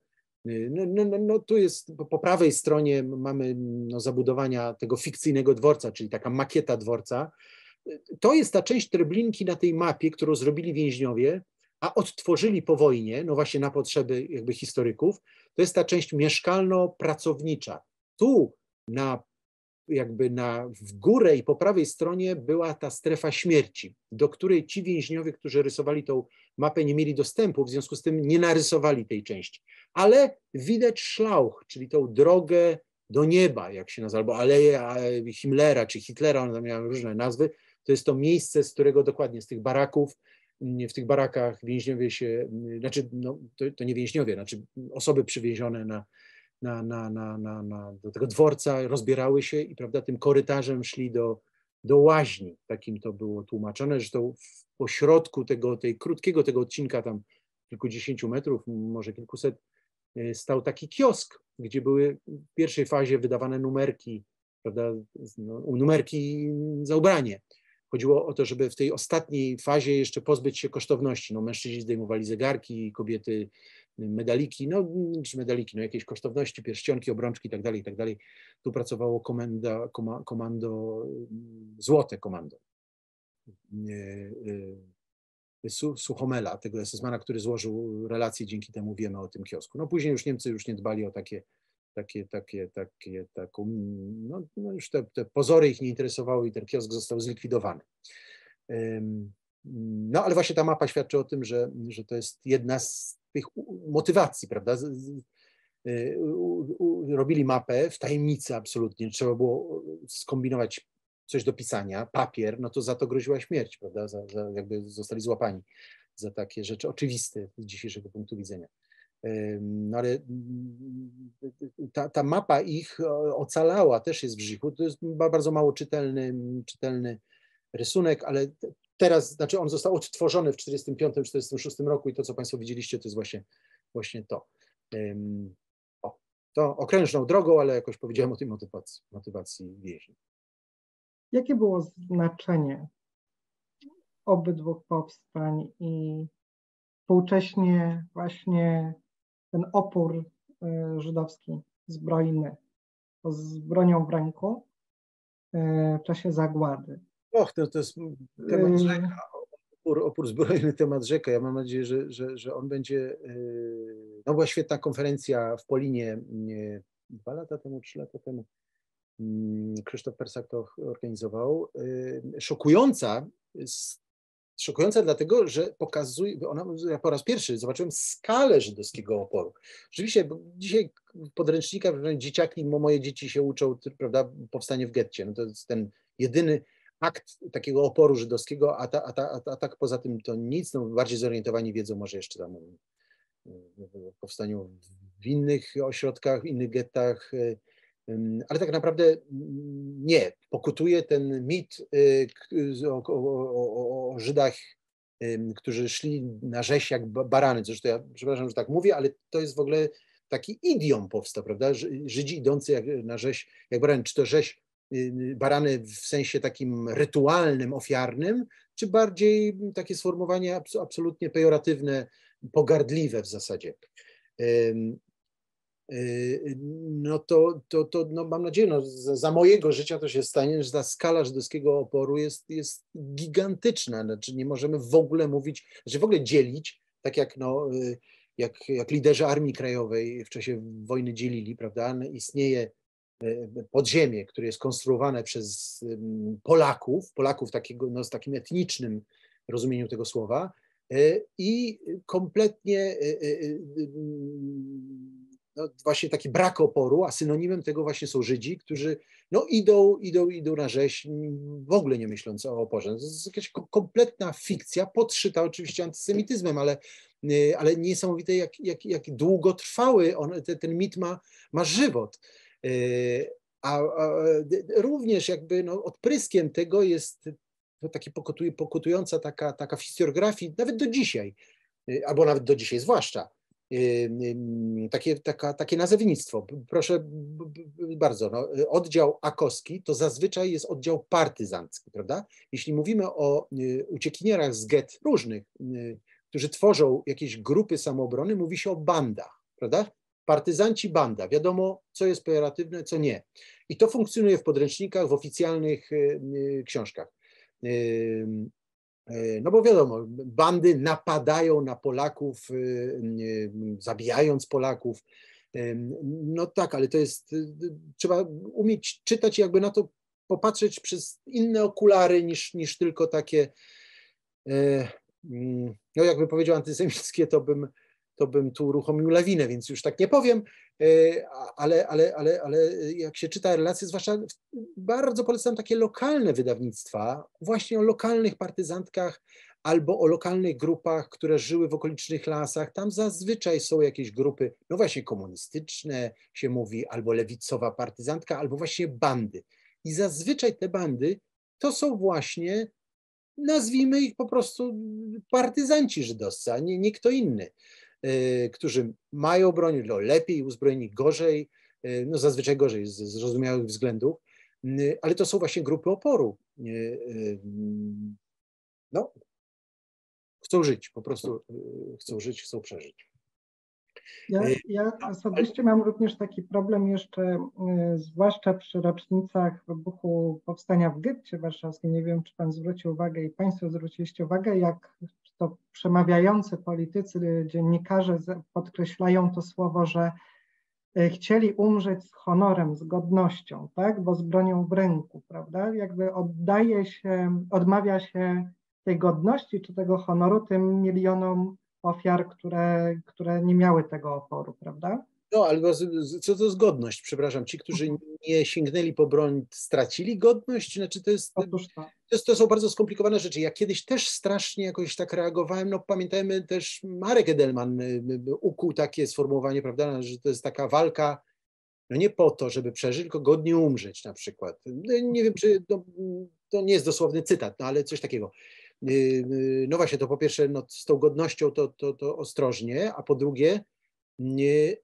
no, no, no, no, tu jest po prawej stronie mamy no, zabudowania tego fikcyjnego dworca, czyli taka makieta dworca. To jest ta część Treblinki na tej mapie, którą zrobili więźniowie, a odtworzyli po wojnie, no właśnie na potrzeby jakby historyków. To jest ta część mieszkalno-pracownicza. Tu na jakby na, w górę i po prawej stronie była ta strefa śmierci, do której ci więźniowie, którzy rysowali tą mapę, nie mieli dostępu, w związku z tym nie narysowali tej części. Ale widać szlauch, czyli tą drogę do nieba, jak się nazywa, albo aleję Himmlera czy Hitlera, one miały różne nazwy. To jest to miejsce, z którego dokładnie z tych baraków, w tych barakach więźniowie się, znaczy no, to, to nie więźniowie, znaczy osoby przywiezione na, na, na, na, na, na, do tego dworca, rozbierały się i prawda, tym korytarzem szli do, do łaźni. Takim to było tłumaczone, że to w pośrodku tego, tej krótkiego tego odcinka, tam kilkudziesięciu metrów, może kilkuset, e, stał taki kiosk, gdzie były w pierwszej fazie wydawane numerki, prawda, no, numerki za ubranie. Chodziło o to, żeby w tej ostatniej fazie jeszcze pozbyć się kosztowności. No, mężczyźni zdejmowali zegarki, kobiety medaliki, no czy medaliki, no jakieś kosztowności, pierścionki, obrączki itd., tak itd. Tak tu pracowało komenda, koma, komando, złote komando. Suchomela, tego SS-mana, który złożył relacje, dzięki temu wiemy o tym kiosku. No później już Niemcy już nie dbali o takie, takie, takie, takie, taką, no, no już te, te pozory ich nie interesowały i ten kiosk został zlikwidowany. No ale właśnie ta mapa świadczy o tym, że, że to jest jedna z tych motywacji, prawda? Y, robili mapę w tajemnicy absolutnie, trzeba było skombinować coś do pisania, papier, no to za to groziła śmierć, prawda? Za, za jakby zostali złapani za takie rzeczy oczywiste z dzisiejszego punktu widzenia. No ale ta, ta mapa ich ocalała, też jest w Brzychu. To jest bardzo mało czytelny, czytelny rysunek, ale teraz, znaczy on został odtworzony w 1945-1946 roku i to, co Państwo widzieliście, to jest właśnie, właśnie to. O, to okrężną drogą, ale jakoś powiedziałem o tej motywacji, motywacji więźniów. Jakie było znaczenie obydwu powstań i współcześnie właśnie ten opór e, żydowski zbrojny z bronią w ręku e, w czasie zagłady? Och, to, to jest temat mm. rzeka, opór, opór zbrojny, temat rzeka. Ja mam nadzieję, że, że, że on będzie. Yy, no była świetna konferencja w Polinie nie, dwa lata temu, trzy lata temu. Mm, Krzysztof Persak to organizował. Yy, szokująca, szokująca dlatego, że pokazuje, ona, ja po raz pierwszy zobaczyłem skalę żydowskiego oporu. Rzeczywiście, bo dzisiaj w podręcznikach dzieciaki, moje dzieci się uczą, prawda, powstanie w getcie. No to jest ten jedyny akt takiego oporu żydowskiego, a, ta, a, ta, a, tak poza tym to nic, no bardziej zorientowani wiedzą może jeszcze tam o powstaniu w innych ośrodkach, w innych gettach, y, ale tak naprawdę nie. Pokutuje ten mit y, o, o, o Żydach, którzy szli na rzeź jak barany. Zresztą ja przepraszam, że tak mówię, ale to jest w ogóle taki idiom powstał, prawda? Żydzi idący jak, na rzeź jak barany. Czy to rzeź barany w sensie takim rytualnym, ofiarnym, czy bardziej takie sformułowanie absolutnie pejoratywne, pogardliwe w zasadzie. Y, no to, to, to no mam nadzieję, no za, za, mojego życia to się stanie, że ta skala żydowskiego oporu jest, jest gigantyczna. Znaczy nie możemy w ogóle mówić, że w ogóle dzielić, tak jak no, y, jak, jak liderzy Armii Krajowej w czasie wojny dzielili, prawda? Istnieje podziemie, które jest konstruowane przez Polaków, Polaków takiego, no, z takim etnicznym rozumieniu tego słowa, i kompletnie no, właśnie taki brak oporu, a synonimem tego właśnie są Żydzi, którzy no, idą, idą, idą na rzeź, w ogóle nie myśląc o oporze. To jest jakaś kompletna fikcja, podszyta oczywiście antysemityzmem, ale, ale niesamowite, jak, jak, jak długotrwały on, ten, ten mit ma, ma żywot. Y, a, a również jakby no, odpryskiem tego jest to takie pokutująca taka, taka w nawet do dzisiaj, y, albo nawet do dzisiaj zwłaszcza, takie, taka, takie nazewnictwo. Proszę bardzo, no, oddział akowski to zazwyczaj jest oddział partyzancki, prawda? Jeśli mówimy o y, uciekinierach z get różnych, y, którzy tworzą jakieś grupy samoobrony, mówi się o bandach, prawda? Partyzanci banda, wiadomo, co jest pejoratywne, co nie. I to funkcjonuje w podręcznikach, w oficjalnych y, książkach. E, no bo wiadomo, bandy napadają na Polaków, zabijając Polaków. No tak, ale to jest, trzeba umieć czytać jakby na to popatrzeć przez inne okulary niż, niż tylko takie, no jakby powiedział antysemickie, to bym, to bym tu uruchomił lawinę, więc już tak nie powiem, e, ale, ale, ale, ale jak się czyta relacje, zwłaszcza bardzo polecam takie lokalne wydawnictwa, właśnie o lokalnych partyzantkach albo o lokalnych grupach, które żyły w okolicznych lasach. Tam zazwyczaj są jakieś grupy, no właśnie komunistyczne się mówi, albo lewicowa partyzantka, albo właśnie bandy. I zazwyczaj te bandy to są właśnie, nazwijmy ich po prostu partyzanci żydowscy, a nie, nie kto inny. Y, którzy mają broń, no lepiej uzbrojeni, gorzej, y, no zazwyczaj gorzej z zrozumiałych względów, y, ale to są właśnie grupy oporu. No, chcą żyć, po prostu chcą żyć, chcą przeżyć. Ja, ja osobiście mam również taki problem jeszcze, zwłaszcza przy rocznicach wybuchu powstania w getcie warszawskim. Nie wiem, czy Pan zwrócił uwagę i Państwo zwróciliście uwagę, jak to przemawiający politycy, dziennikarze podkreślają to słowo, że e, chcieli umrzeć z honorem, z godnością, tak, bo z bronią w ręku, prawda? Jakby oddaje się, odmawia się tej godności czy tego honoru tym milionom ofiar, które, które nie miały tego oporu, prawda? No, albo co to zgodność, przepraszam, ci, którzy nie sięgnęli po broń, stracili godność? Znaczy to jest, to. To, to są bardzo skomplikowane rzeczy. Ja kiedyś też strasznie jakoś tak reagowałem, no pamiętajmy też Marek Edelman y, y, ukuł takie sformułowanie, prawda, że to jest taka walka, no nie po to, żeby przeżyć, tylko godnie umrzeć na przykład. No, nie wiem, czy to, to nie jest dosłowny cytat, no ale coś takiego. Y, no właśnie, to po pierwsze, no, z tą godnością to, to, to ostrożnie, a po drugie, nie,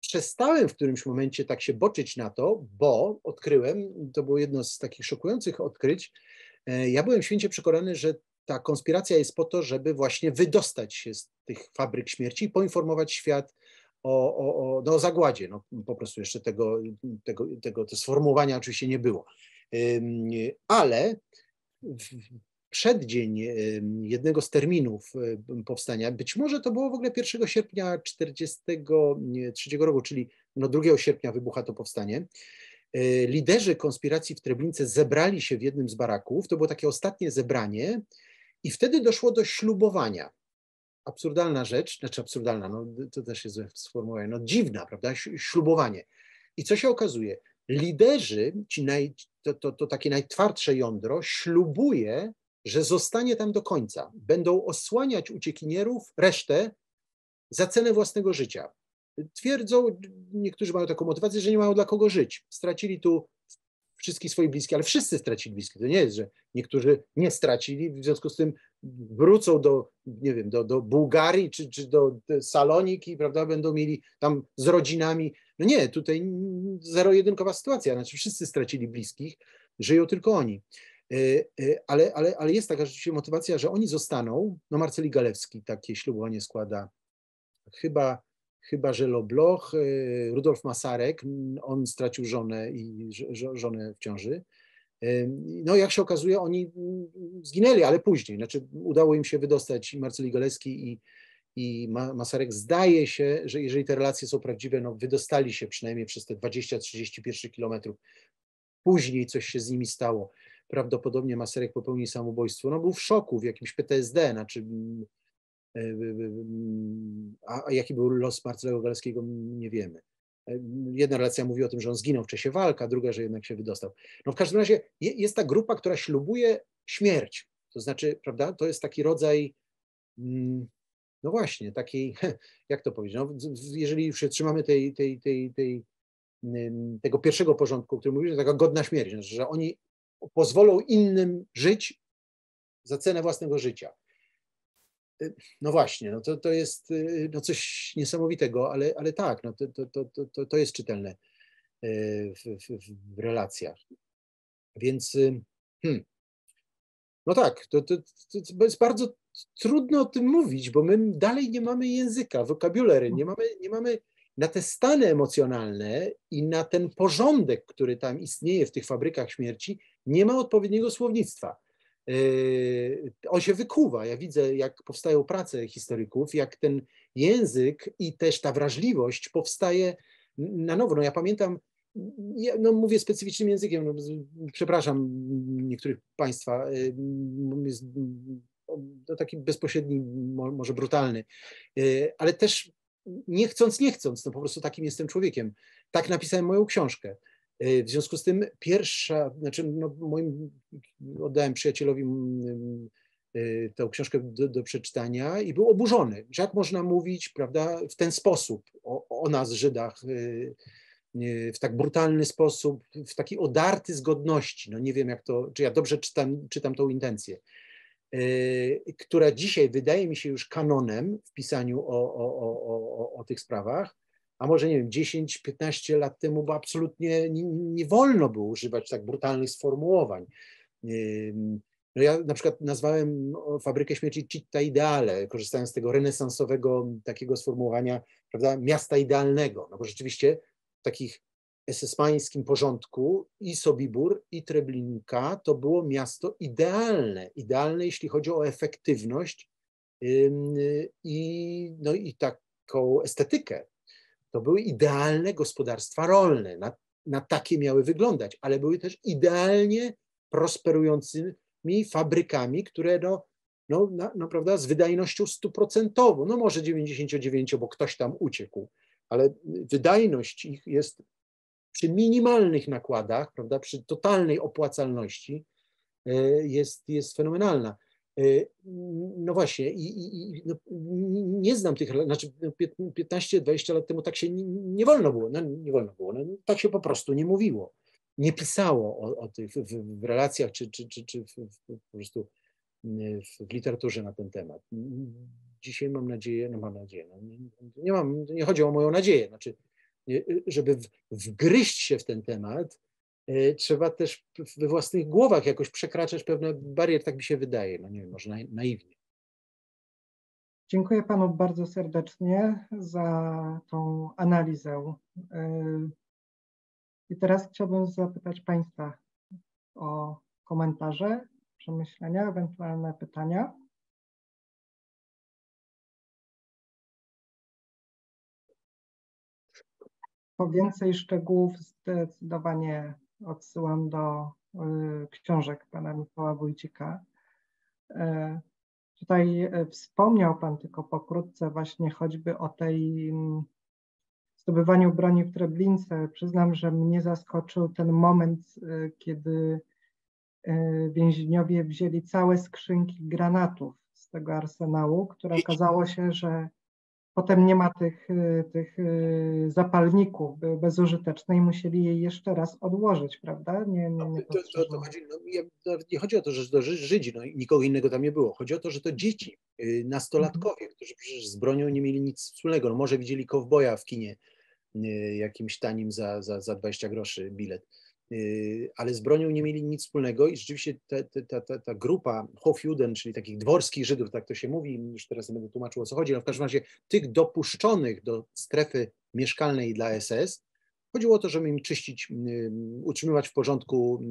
przestałem w którymś momencie tak się boczyć na to, bo odkryłem, to było jedno z takich szokujących odkryć, ja byłem święcie przekonany, że ta konspiracja jest po to, żeby właśnie wydostać się z tych fabryk śmierci i poinformować świat o, o, o, no, o zagładzie. No, po prostu jeszcze tego, tego, tego, to sformułowania oczywiście nie było. Ale przeddzień jednego z terminów powstania, być może to było w ogóle 1 sierpnia 1943 roku, czyli no 2 sierpnia wybucha to powstanie. E, liderzy konspiracji w Treblince zebrali się w jednym z baraków. To było takie ostatnie zebranie, i wtedy doszło do ślubowania. Absurdalna rzecz, znaczy absurdalna, no to też jest sformułowanie, no dziwna, prawda? Ślubowanie. I co się okazuje? Liderzy, ci naj, to, to, to takie najtwardsze jądro, ślubuje że zostanie tam do końca. Będą osłaniać uciekinierów, resztę za cenę własnego życia. Twierdzą, niektórzy mają taką motywację, że nie mają dla kogo żyć. Stracili tu wszystkich swoich bliskich, ale wszyscy stracili bliskich. To nie jest, że niektórzy nie stracili, w związku z tym wrócą do, nie wiem, do, do Bułgarii czy, czy do Saloniki, prawda, będą mieli tam z rodzinami. No nie, tutaj zero-jedynkowa sytuacja, znaczy wszyscy stracili bliskich, żyją tylko oni. E, e, ale, ale, ale jest taka rzeczywiście motywacja, że oni zostaną. No Marceli Galewski takie ślubowanie składa. Chyba, chyba że Lobloch, e, Rudolf Masarek, on stracił żonę i żonę w ciąży. No jak się okazuje, oni zginęli, ale później. Znaczy udało im się wydostać i Marceli i, i Masarek zdaje się, że jeżeli te relacje są prawdziwe, no wydostali się przynajmniej przez te 20-31 kilometrów. Później coś się z nimi stało. Prawdopodobnie Maserek popełnił samobójstwo. No był w szoku, w jakimś PTSD, znaczy mm, e, mm, a, a jaki był los Marcelego Galskiego, nie wiemy. E, jedna relacja mówi o tym, że on zginął w czasie walki, a druga, że jednak się wydostał. No w każdym razie jest ta grupa, która ślubuje śmierć. To znaczy, prawda, to jest taki rodzaj mm, no właśnie, takiej, jak to powiedzieć, no, jeżeli już się trzymamy tej, tej, tej, tej, tego pierwszego porządku, o którym mówisz, taka godna śmierć, znaczy, że oni pozwolą innym żyć za cenę własnego życia. Y, no właśnie, no to, to jest y, no coś niesamowitego, ale, ale tak, no to, to, to, to, to jest czytelne y, w, w, w relacjach. Więc hmm, no tak, to, to, to jest bardzo trudno o tym mówić, bo my dalej nie mamy języka, wokabulary, nie mamy, nie mamy na te stany emocjonalne i na ten porządek, który tam istnieje w tych fabrykach śmierci, nie ma odpowiedniego słownictwa. Yy, on się wykuwa. Ja widzę, jak powstają prace historyków, jak ten język i też ta wrażliwość powstaje na nowo. No ja pamiętam, ja, no mówię specyficznym językiem, no, przepraszam niektórych Państwa, yy, jest to taki bezpośredni, może brutalny, yy, ale też nie chcąc, nie chcąc, no po prostu takim jestem człowiekiem. Tak napisałem moją książkę. W związku z tym pierwsza, znaczy no moim, oddałem przyjacielowi mm, tę książkę do, do, przeczytania i był oburzony, że jak można mówić prawda, w ten sposób o, o nas, Żydach, w tak brutalny sposób, w taki odarty z godności. No nie wiem, jak to, czy ja dobrze czytam, czytam tą intencję, która dzisiaj wydaje mi się już kanonem w pisaniu o, o, o, o tych sprawach, a może nie wiem, 10-15 lat temu, bo absolutnie nie, nie, wolno było używać tak brutalnych sformułowań. No ja na przykład nazwałem fabrykę śmierci Citta Ideale, korzystając z tego renesansowego takiego sformułowania, prawda, miasta idealnego, no bo rzeczywiście w takich esesmańskim porządku i Sobibór, i Treblinka to było miasto idealne, idealne jeśli chodzi o efektywność i, no i taką estetykę to były idealne gospodarstwa rolne, na, na takie miały wyglądać, ale były też idealnie prosperującymi fabrykami, które no, no, no, no prawda, z wydajnością stuprocentową, no może 99, bo ktoś tam uciekł, ale wydajność ich jest przy minimalnych nakładach, prawda, przy totalnej opłacalności e, jest, jest fenomenalna. E, no właśnie, i, i no, nie znam tych, znaczy 15-20 no, lat temu tak się nie, nie wolno było, no, nie wolno było, no, tak się po prostu nie mówiło, nie pisało o, o tych w, w, relacjach czy, czy, czy, czy w, w, po prostu w literaturze na ten temat. Dzisiaj mam nadzieję, no mam nadzieję, no nie, mam, nie chodzi o moją nadzieję, znaczy, żeby wgryźć się w ten temat, trzeba też we własnych głowach jakoś przekraczać pewne bariery, tak mi się wydaje, no nie wiem, może naiwnie. Dziękuję Panu bardzo serdecznie za tą analizę. E, I teraz chciałbym zapytać Państwa o komentarze, przemyślenia, ewentualne pytania. Po więcej szczegółów zdecydowanie odsyłam do y, książek pana Michała Wójcika. E, tutaj e, wspomniał Pan tylko pokrótce właśnie choćby o tej mm, zdobywaniu broni w Treblince. Przyznam, że mnie zaskoczył ten moment, e, kiedy więźniowie wzięli całe skrzynki granatów z tego arsenału, które okazało się, że Potem nie ma tych, y, tych y, zapalników, były bezużyteczne i musieli je jeszcze raz odłożyć, prawda? Nie, nie, nie, to, to, to chodzi, no, nie chodzi o to, że to Żydzi, no, nikogo innego tam nie było. Chodzi o to, że to dzieci, y, nastolatkowie, mhm. którzy przecież z bronią nie mieli nic wspólnego. No, może widzieli kowboja w kinie jakimś tanim za, za, za 20 groszy bilet ale z bronią nie mieli nic wspólnego i rzeczywiście ta, ta, ta, ta grupa Hofjuden, czyli takich dworskich Żydów, tak to się mówi, już teraz nie będę tłumaczył o co chodzi, ale w każdym razie tych dopuszczonych do strefy mieszkalnej dla SS, chodziło o to, żeby im czyścić, y, utrzymywać w porządku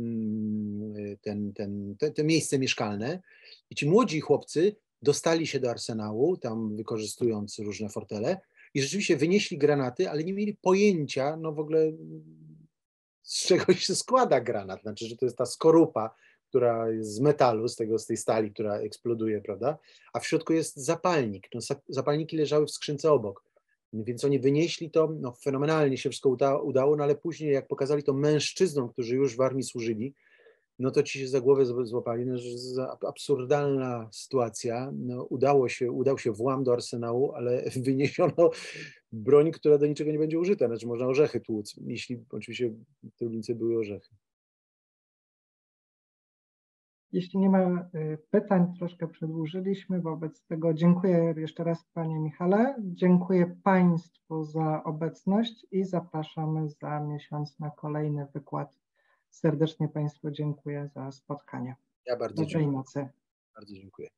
y, ten, ten, te, te miejsce mieszkalne. I ci młodzi chłopcy dostali się do arsenału, tam wykorzystując różne fortele i rzeczywiście wynieśli granaty, ale nie mieli pojęcia, no w ogóle z czego się składa granat, znaczy, że to jest ta skorupa, która jest z metalu, z, tego, z tej stali, która eksploduje, prawda? A w środku jest zapalnik. No, zapalniki leżały w skrzynce obok. Więc oni wynieśli to, no, fenomenalnie się wszystko udało, udało, no ale później jak pokazali to mężczyznom, którzy już w armii służyli, no to ci się za głowę złapali, no, że absurdalna sytuacja. No, udało się, udał się włam do arsenału, ale wyniesiono broń, która do niczego nie będzie użyta. Znaczy można orzechy tłuc, jeśli oczywiście w Trublince były orzechy. Jeśli nie ma y, pytań, troszkę przedłużyliśmy, wobec tego dziękuję jeszcze raz Panie Michale, dziękuję Państwu za obecność i zapraszamy za miesiąc na kolejny wykład. Serdecznie Państwu dziękuję za spotkanie. Ja bardzo Dobrej dziękuję. nocy. Bardzo dziękuję.